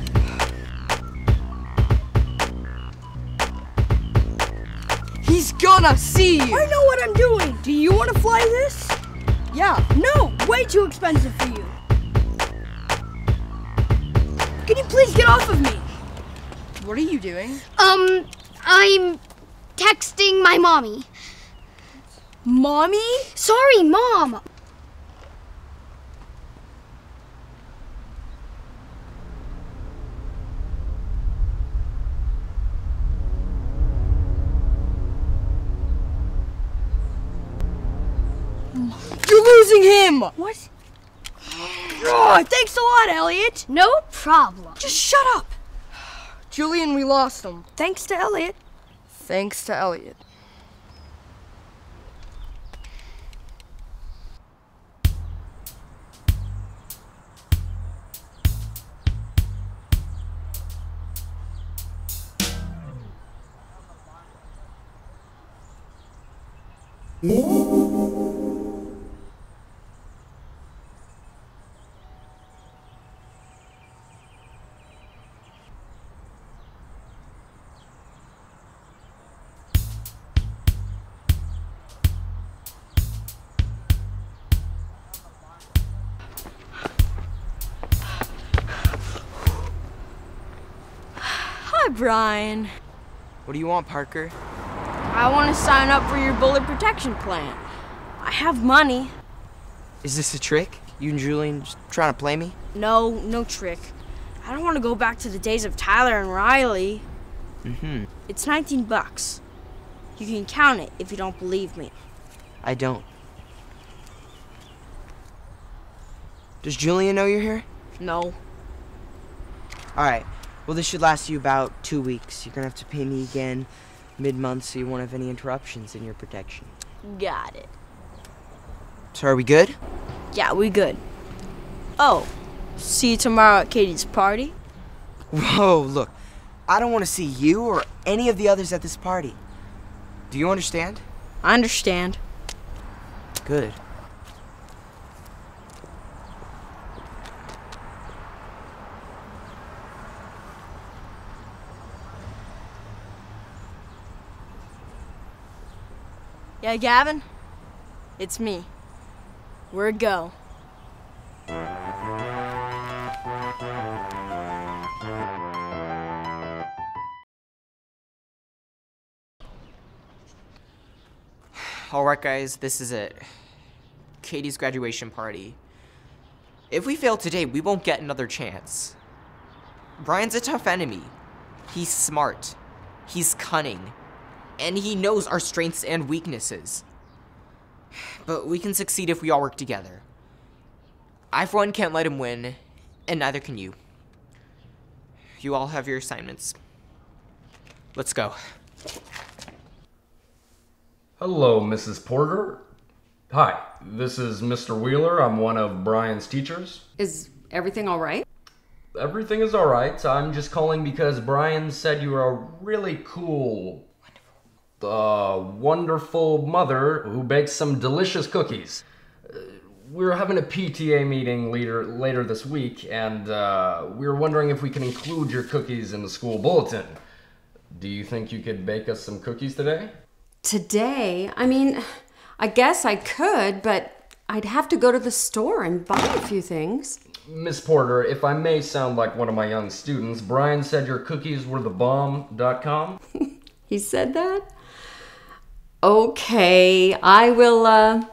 He's gonna see you! I know what I'm doing! Do you want to fly this? Yeah. No, way too expensive for you. Can you please get off of me? What are you doing? Um, I'm texting my mommy. Mommy? Sorry, mom. Him! What? Oh, thanks a lot, Elliot. No problem. Just shut up. Julian, we lost him. Thanks to Elliot. Thanks to Elliot. Hi, Brian. What do you want, Parker? I want to sign up for your bullet protection plan. I have money. Is this a trick? You and Julian just trying to play me? No, no trick. I don't want to go back to the days of Tyler and Riley. Mm-hmm. It's 19 bucks. You can count it if you don't believe me. I don't. Does Julian know you're here? No. Alright. Well, this should last you about two weeks. You're gonna have to pay me again mid-month so you won't have any interruptions in your protection. Got it. So are we good? Yeah, we good. Oh, see you tomorrow at Katie's party? Whoa, look. I don't want to see you or any of the others at this party. Do you understand? I understand. Good. Yeah, Gavin? It's me. Where it go? Alright, guys, this is it. Katie's graduation party. If we fail today, we won't get another chance. Brian's a tough enemy. He's smart. He's cunning. And he knows our strengths and weaknesses. But we can succeed if we all work together. I, for one, can't let him win, and neither can you. You all have your assignments. Let's go. Hello, Mrs. Porter. Hi, this is Mr. Wheeler. I'm one of Brian's teachers. Is everything all right? Everything is alright. I'm just calling because Brian said you are a really cool, uh, wonderful mother who bakes some delicious cookies. Uh, We're having a PTA meeting later later this week, and uh, we were wondering if we can include your cookies in the school bulletin. Do you think you could bake us some cookies today? Today? I mean, I guess I could, but I'd have to go to the store and buy a few things. Miss Porter, if I may sound like one of my young students, Brian said your cookies were the bomb.com. He said that? Okay, I will, uh,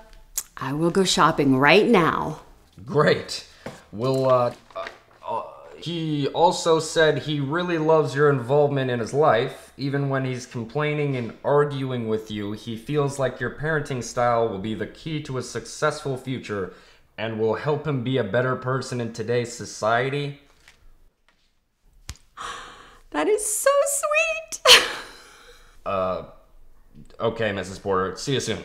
I will go shopping right now. Great. Well, uh, uh, uh, he also said he really loves your involvement in his life. Even when he's complaining and arguing with you, he feels like your parenting style will be the key to a successful future and will help him be a better person in today's society. That is so sweet. Uh, okay, Mrs. Porter. See you soon.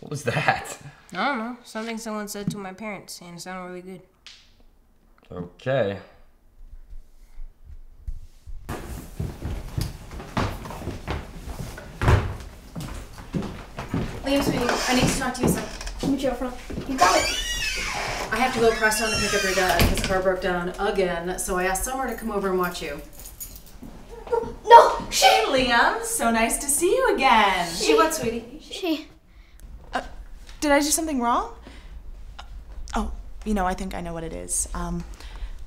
What was that? I don't know. Something someone said to my parents, and it sounded really good. Okay. Oh, Liam, sweetie, I need to talk to you some. Meet you up front. You got it. I have to go across town to pick up your dad. His car broke down again, so I asked Summer to come over and watch you. No, she. Hey, Liam. So nice to see you again. She what, sweetie? She. Did I do something wrong? Oh, you know, I think I know what it is. Um,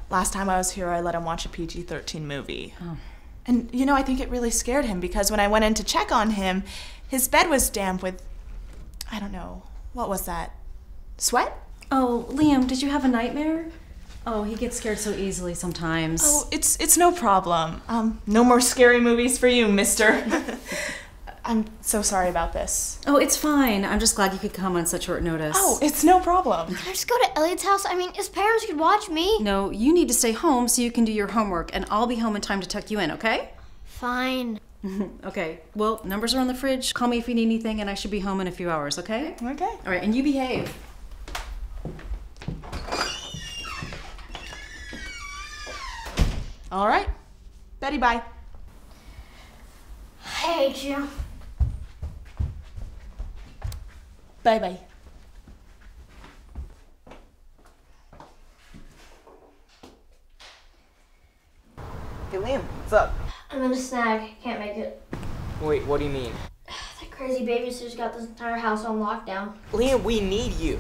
last time I was here, I let him watch a PG 13 movie. Oh. And, you know, I think it really scared him because when I went in to check on him, his bed was damp with, I don't know, what was that? Sweat? Oh, Liam, did you have a nightmare? Oh, he gets scared so easily sometimes. Oh, it's it's no problem. Um, no more scary movies for you, mister. I'm so sorry about this. Oh, it's fine. I'm just glad you could come on such short notice. Oh, it's no problem. Can I just go to Elliot's house? I mean, his parents could watch me. No, you need to stay home so you can do your homework, and I'll be home in time to tuck you in, okay? Fine. okay. Well, numbers are on the fridge. Call me if you need anything, and I should be home in a few hours, okay? Okay. All right, and you behave. All right. Betty, bye. I hate you. Bye bye. Hey, Liam, what's up? I'm in a snag. Can't make it. Wait, what do you mean? That crazy babysitter's got this entire house on lockdown. Liam, we need you.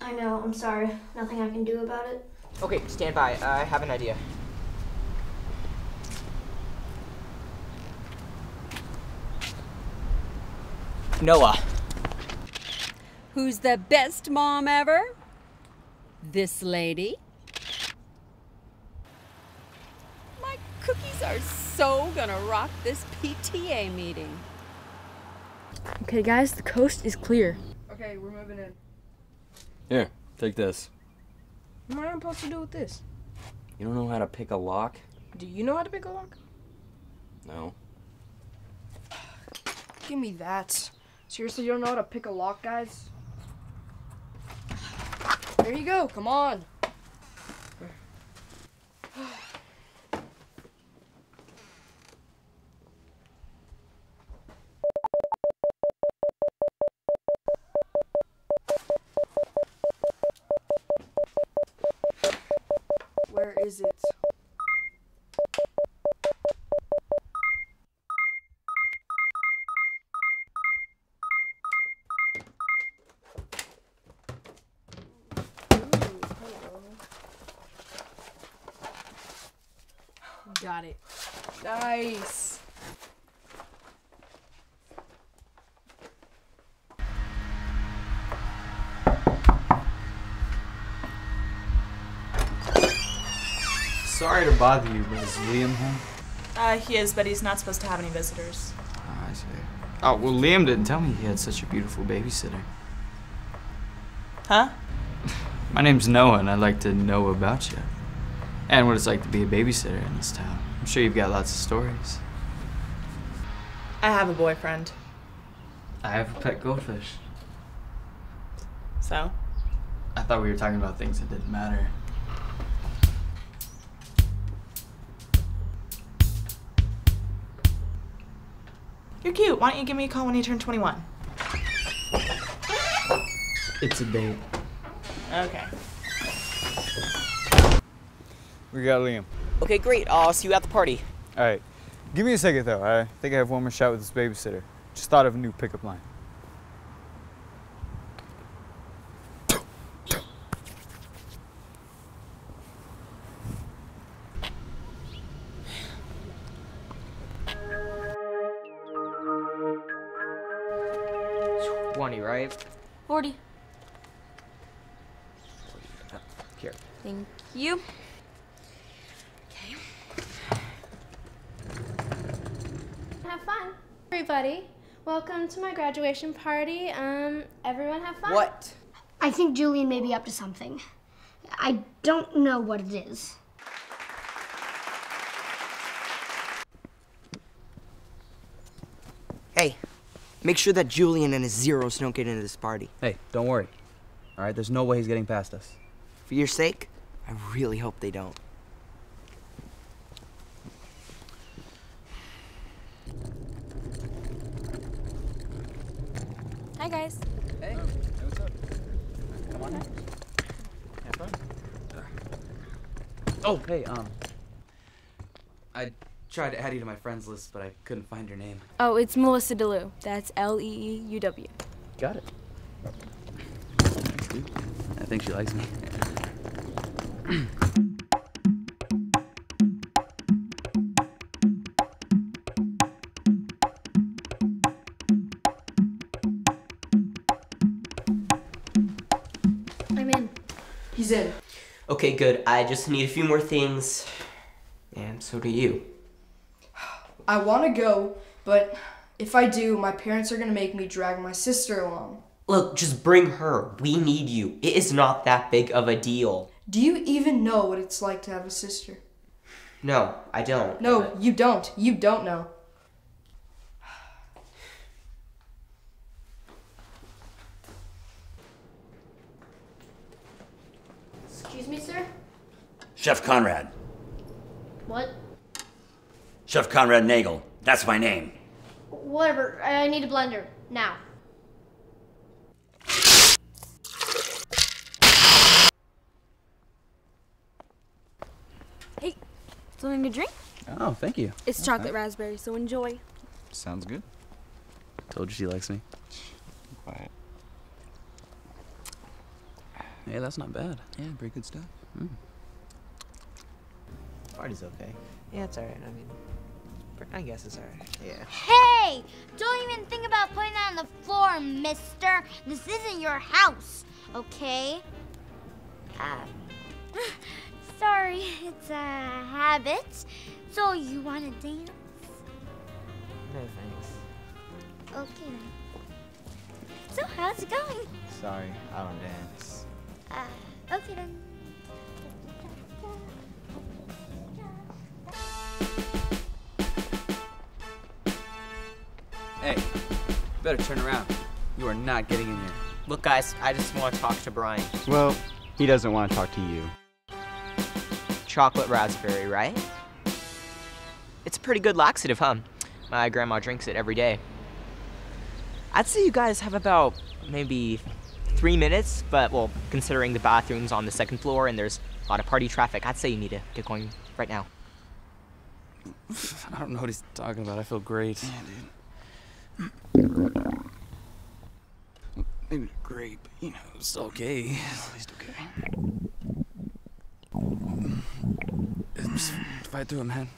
I know. I'm sorry. Nothing I can do about it. Okay, stand by. I have an idea. Noah. Who's the best mom ever? This lady. My cookies are so gonna rock this PTA meeting. Okay, guys, the coast is clear. Okay, we're moving in. Here, take this. What am I supposed to do with this? You don't know how to pick a lock? Do you know how to pick a lock? No. Give me that. Seriously, you don't know how to pick a lock, guys? There you go, come on. To bother you, but is Liam home? Uh, he is, but he's not supposed to have any visitors. Oh, I see. Oh, well, Liam didn't tell me he had such a beautiful babysitter. Huh? My name's Noah, and I'd like to know about you. And what it's like to be a babysitter in this town. I'm sure you've got lots of stories. I have a boyfriend. I have a pet goldfish. So? I thought we were talking about things that didn't matter. You're cute. Why don't you give me a call when you turn 21? It's a date. Okay. We got Liam. Okay, great. I'll see you at the party. All right. Give me a second, though. I think I have one more shot with this babysitter. Just thought of a new pickup line. Thank you. Have fun. Everybody, welcome to my graduation party. Um, everyone have fun. What? I think Julian may be up to something. I don't know what it is. Hey, make sure that Julian and his zeros don't get into this party. Hey, don't worry. All right, there's no way he's getting past us. For your sake, I really hope they don't. Hi, guys. Hey, what's up? Come on in. Have fun. Oh, hey, um, I tried to add you to my friends list, but I couldn't find your name. Oh, it's Melissa DeLu. That's L E E U W. Got it. I think she likes me. I'm in. He's in. Okay, good. I just need a few more things. And so do you. I want to go, but if I do, my parents are going to make me drag my sister along. Look, just bring her. We need you. It is not that big of a deal. Do you even know what it's like to have a sister? No, I don't. No, you don't. You don't know. Excuse me, sir? Chef Conrad. What? Chef Conrad Nagel. That's my name. Whatever. I need a blender. Now. Something to drink? Oh, thank you. It's chocolate raspberry, so enjoy. Sounds good. Told you she likes me. Quiet. Hey, that's not bad. Yeah, pretty good stuff. Mm. Party's okay. Yeah, it's alright. I mean, I guess it's alright. Yeah. Hey! Don't even think about putting that on the floor, mister. This isn't your house, okay? Um, sorry, it's a habit. So, you want to dance? No thanks. Okay then. So, how's it going? Sorry, I don't dance. Uh, okay then. Hey, better turn around. You are not getting in here. Look, guys, I just want to talk to Brian. Well, he doesn't want to talk to you. Chocolate raspberry, right? It's a pretty good laxative, huh? My grandma drinks it every day. I'd say you guys have about maybe three minutes, but well, considering the bathroom's on the second floor and there's a lot of party traffic, I'd say you need to get going right now. I don't know what he's talking about. I feel great. Yeah, dude. Maybe great, but you know, it's okay. At least okay. Just fight through it, man.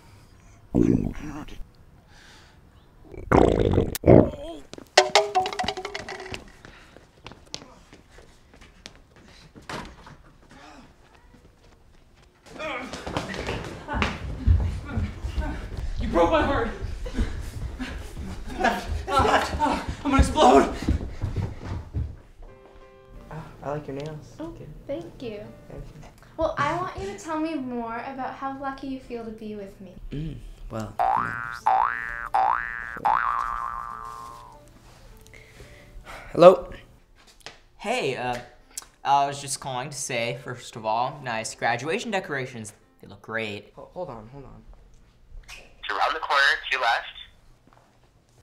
About how lucky you feel to be with me. Mm, well, Hello? Hey, uh, I was just calling to say, first of all, nice graduation decorations. They look great. hold on, hold on. To round the corner, to left.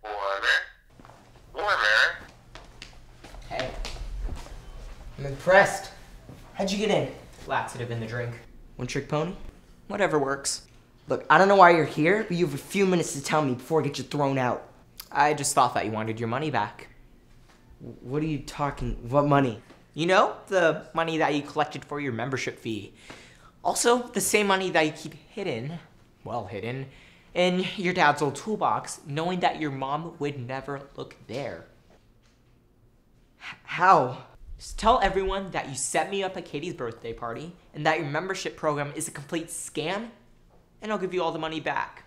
Warmer. Warmer. Hey. I'm impressed. How'd you get in? Laxative in the drink. One trick pony? Whatever works. Look, I don't know why you're here, but you have a few minutes to tell me before I get you thrown out. I just thought that you wanted your money back. What are you talking? What money? You know, the money that you collected for your membership fee. Also, the same money that you keep hidden, well hidden, in your dad's old toolbox, knowing that your mom would never look there. How? Just tell everyone that you set me up at Katie's birthday party and that your membership program is a complete scam, and I'll give you all the money back.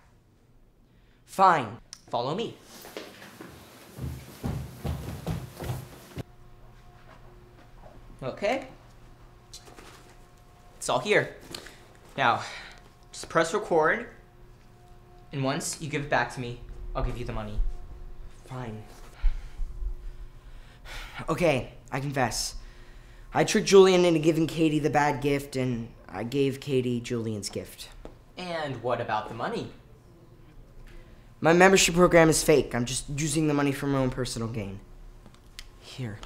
Fine. Follow me. Okay. It's all here. Now, just press record. And once you give it back to me, I'll give you the money. Fine. Okay, I confess. I tricked Julian into giving Katie the bad gift, and I gave Katie Julian's gift. And what about the money? My membership program is fake. I'm just using the money for my own personal gain. Here.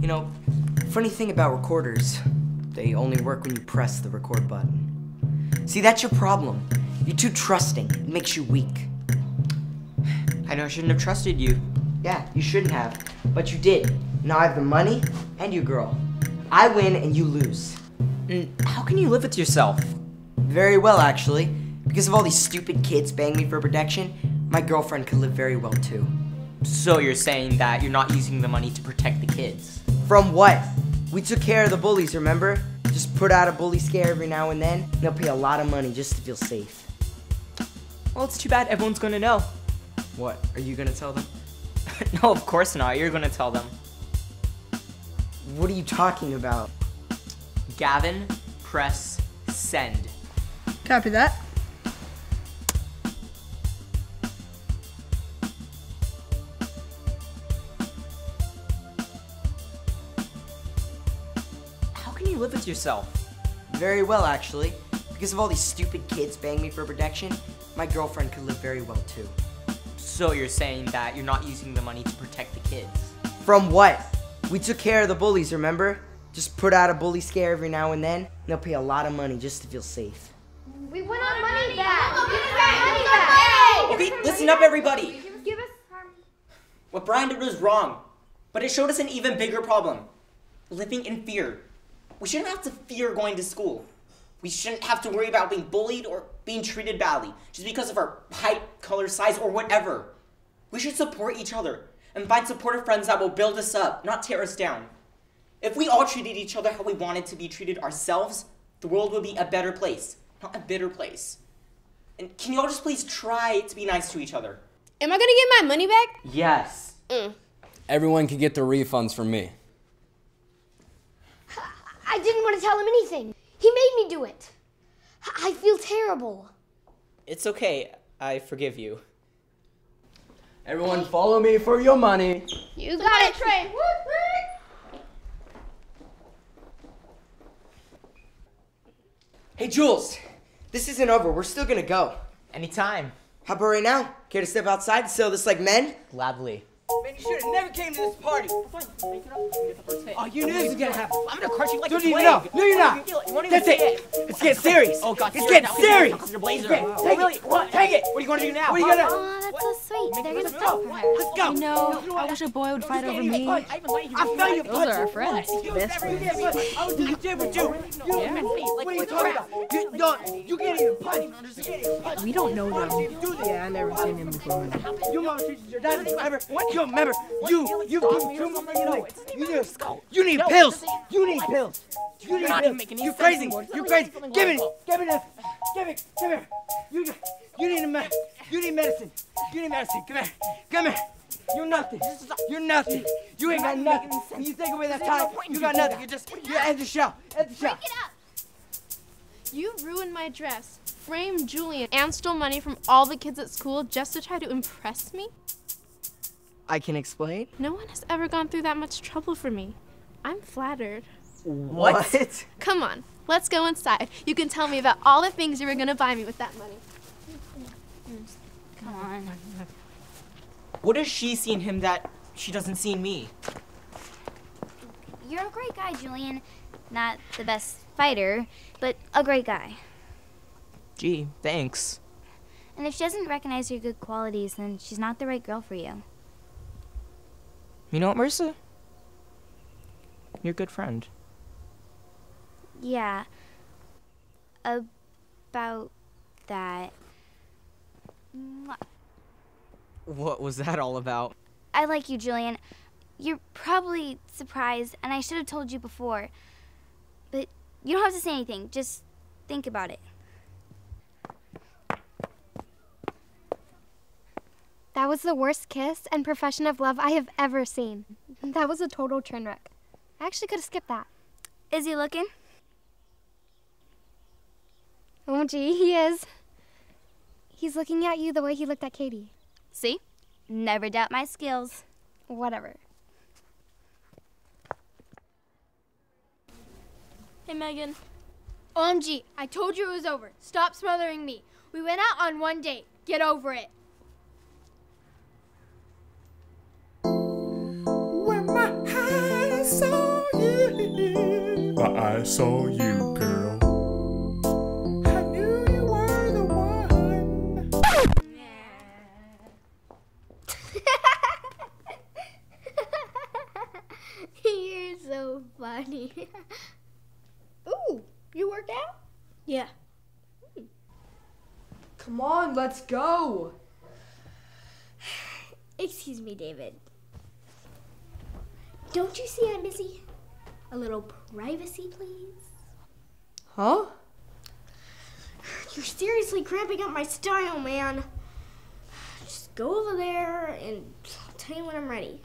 You know, funny thing about recorders, they only work when you press the record button. See, that's your problem. You're too trusting. It makes you weak. I know I shouldn't have trusted you. Yeah, you shouldn't have. But you did. Now I have the money and your girl. I win and you lose. And how can you live with yourself? Very well, actually. Because of all these stupid kids paying me for protection, my girlfriend could live very well too. So you're saying that you're not using the money to protect the kids? From what? We took care of the bullies, remember? Just put out a bully scare every now and then, and they'll pay a lot of money just to feel safe. Well, it's too bad everyone's gonna know. What? Are you gonna tell them? no, of course not. You're gonna tell them. What are you talking about? Gavin, press send. Copy that. How can you live with yourself? Very well, actually. Because of all these stupid kids paying me for protection, my girlfriend could live very well too. So you're saying that you're not using the money to protect the kids? From what? We took care of the bullies, remember? Just put out a bully scare every now and then, and they'll pay a lot of money just to feel safe. We want our money back. Give us our money back. Okay, listen up, everybody. Give us our What Brian did was wrong, but it showed us an even bigger problem living in fear. We shouldn't have to fear going to school. We shouldn't have to worry about being bullied or being treated badly just because of our height, color, size, or whatever. We should support each other and find supportive friends that will build us up, not tear us down. If we all treated each other how we wanted to be treated ourselves, the world would be a better place, not a bitter place. And can you all just please try to be nice to each other? Am I gonna get my money back? Yes. Mm. Everyone can get their refunds from me. I didn't want to tell him anything. He made me do it. I feel terrible. It's okay. I forgive you. Everyone follow me for your money. You got it, Trey. Hey, Jules! This isn't over. We're still gonna go. Anytime. How about right now? Care to step outside and sell this like men? Gladly. Man, you should have never came to this party. Oh, you knew this was gonna happen. I'm gonna crush you like Don't a even twig. know. No, you're not. You That's see it. Let's get serious. Oh god, Let's serious get serious. Your blazer. Take Oh, it. really? What? Take it. What are you gonna do now? What are you gonna? Oh, that's so sweet. They're gonna fight her. Let's go. You know, I wish a boy would fight over me. I felt you. Those are our friends. Best friends. I was in the gym with you. You Yeah. What are you talking about? You, no, you can't even punch. You can't even punch. We don't know them. Yeah, I never seen him before. You mom teaches your dad. Remember? You remember? You, you, you, you, know, you, do. you need pills. You need pills. You need not pills. making any You sense crazy. anymore. You crazy. Give me, give me this. Give me, give me. You, you need a me- You need medicine. You need medicine. Come here. Come here. You're nothing. You're nothing. You ain't got nothing. When you take away that time, you got nothing. You're just, you're at the shop. At the shop. You ruined my dress, framed Julian, and stole money from all the kids at school just to try to impress me? I can explain. No one has ever gone through that much trouble for me. I'm flattered. What? Come on, let's go inside. You can tell me about all the things you were gonna buy me with that money. Come on. What does she see in him that she doesn't see in me? You're a great guy, Julian. Not the best fighter, but a great guy. Gee, thanks. And if she doesn't recognize your good qualities, then she's not the right girl for you. You know what, Marissa? You're a good friend. Yeah. About that. What was that all about? I like you, Julian. You're probably surprised, and I should have told you before. But you don't have to say anything. Just think about it. That was the worst kiss and profession of love I have ever seen. That was a total train wreck. I actually could have skipped that. Is he looking? Oh, gee, he is. He's looking at you the way he looked at Katie. See? Never doubt my skills. Whatever. Hey, Megan. OMG, I told you it was over. Stop smothering me. We went out on one date. Get over it. I saw you. But I saw you, girl. I knew you were the one. You're so funny. Ooh, you worked out? Yeah. Come on, let's go. Excuse me, David. Don't you see I'm busy? A little privacy, please. Huh? You're seriously cramping up my style, man. Just go over there and I'll tell you when I'm ready.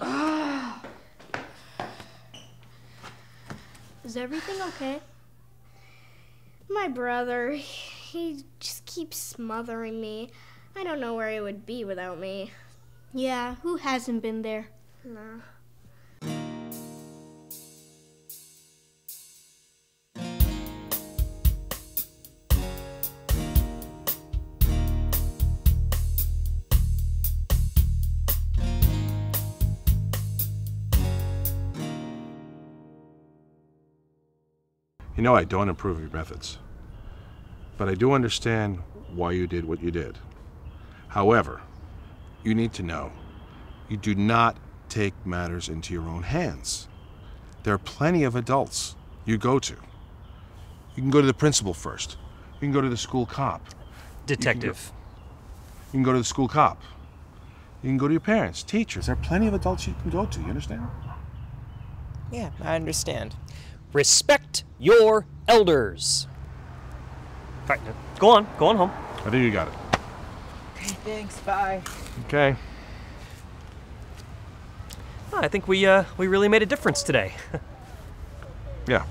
Is everything okay? My brother, he just keeps smothering me. I don't know where he would be without me. Yeah, who hasn't been there? No. You know, I don't approve of your methods. But I do understand why you did what you did. However, you need to know you do not take matters into your own hands. There are plenty of adults you go to. You can go to the principal first. You can go to the school cop. Detective. You can go, you can go to the school cop. You can go to your parents, teachers. There are plenty of adults you can go to. You understand? Yeah, I understand. Respect your elders. All right, go on. Go on home. I think you got it. Okay, thanks. Bye. Okay. Oh, I think we uh, we really made a difference today. yeah.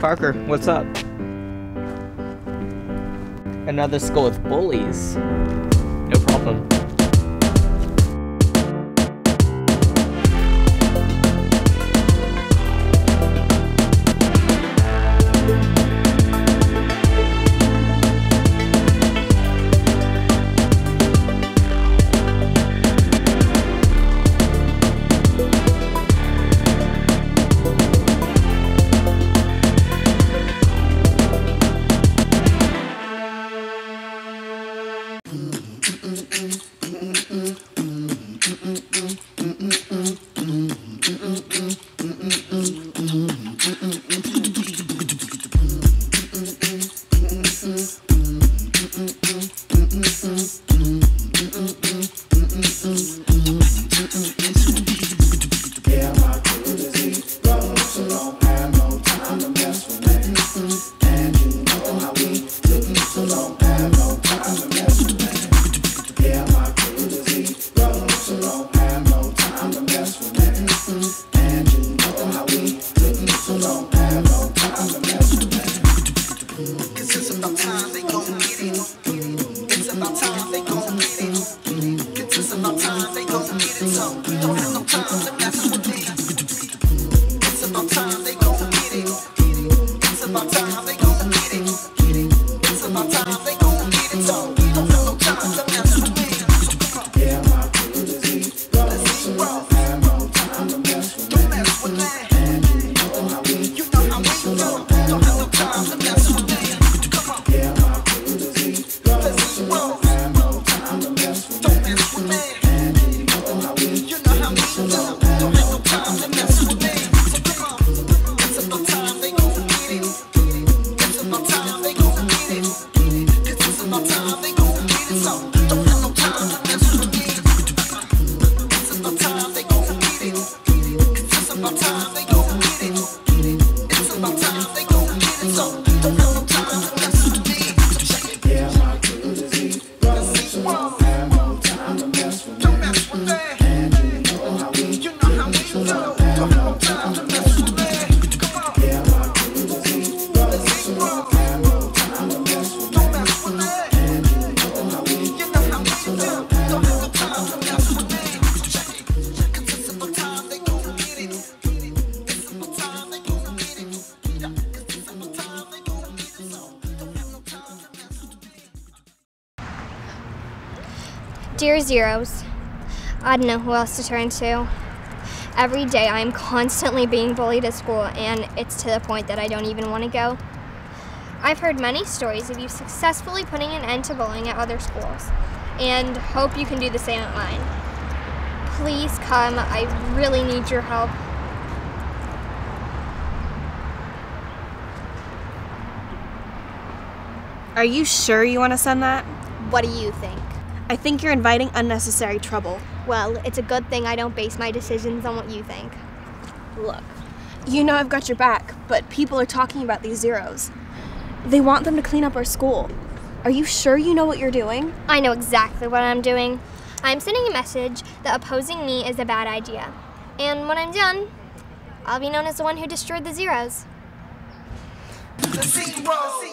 Parker, what's up? Another school with bullies. No problem. I don't know who else to turn to. Every day I am constantly being bullied at school, and it's to the point that I don't even want to go. I've heard many stories of you successfully putting an end to bullying at other schools, and hope you can do the same at mine. Please come, I really need your help. Are you sure you want to send that? What do you think? I think you're inviting unnecessary trouble. Well, it's a good thing I don't base my decisions on what you think. Look, you know I've got your back, but people are talking about these zeros. They want them to clean up our school. Are you sure you know what you're doing? I know exactly what I'm doing. I'm sending a message that opposing me is a bad idea. And when I'm done, I'll be known as the one who destroyed the zeros. The zero.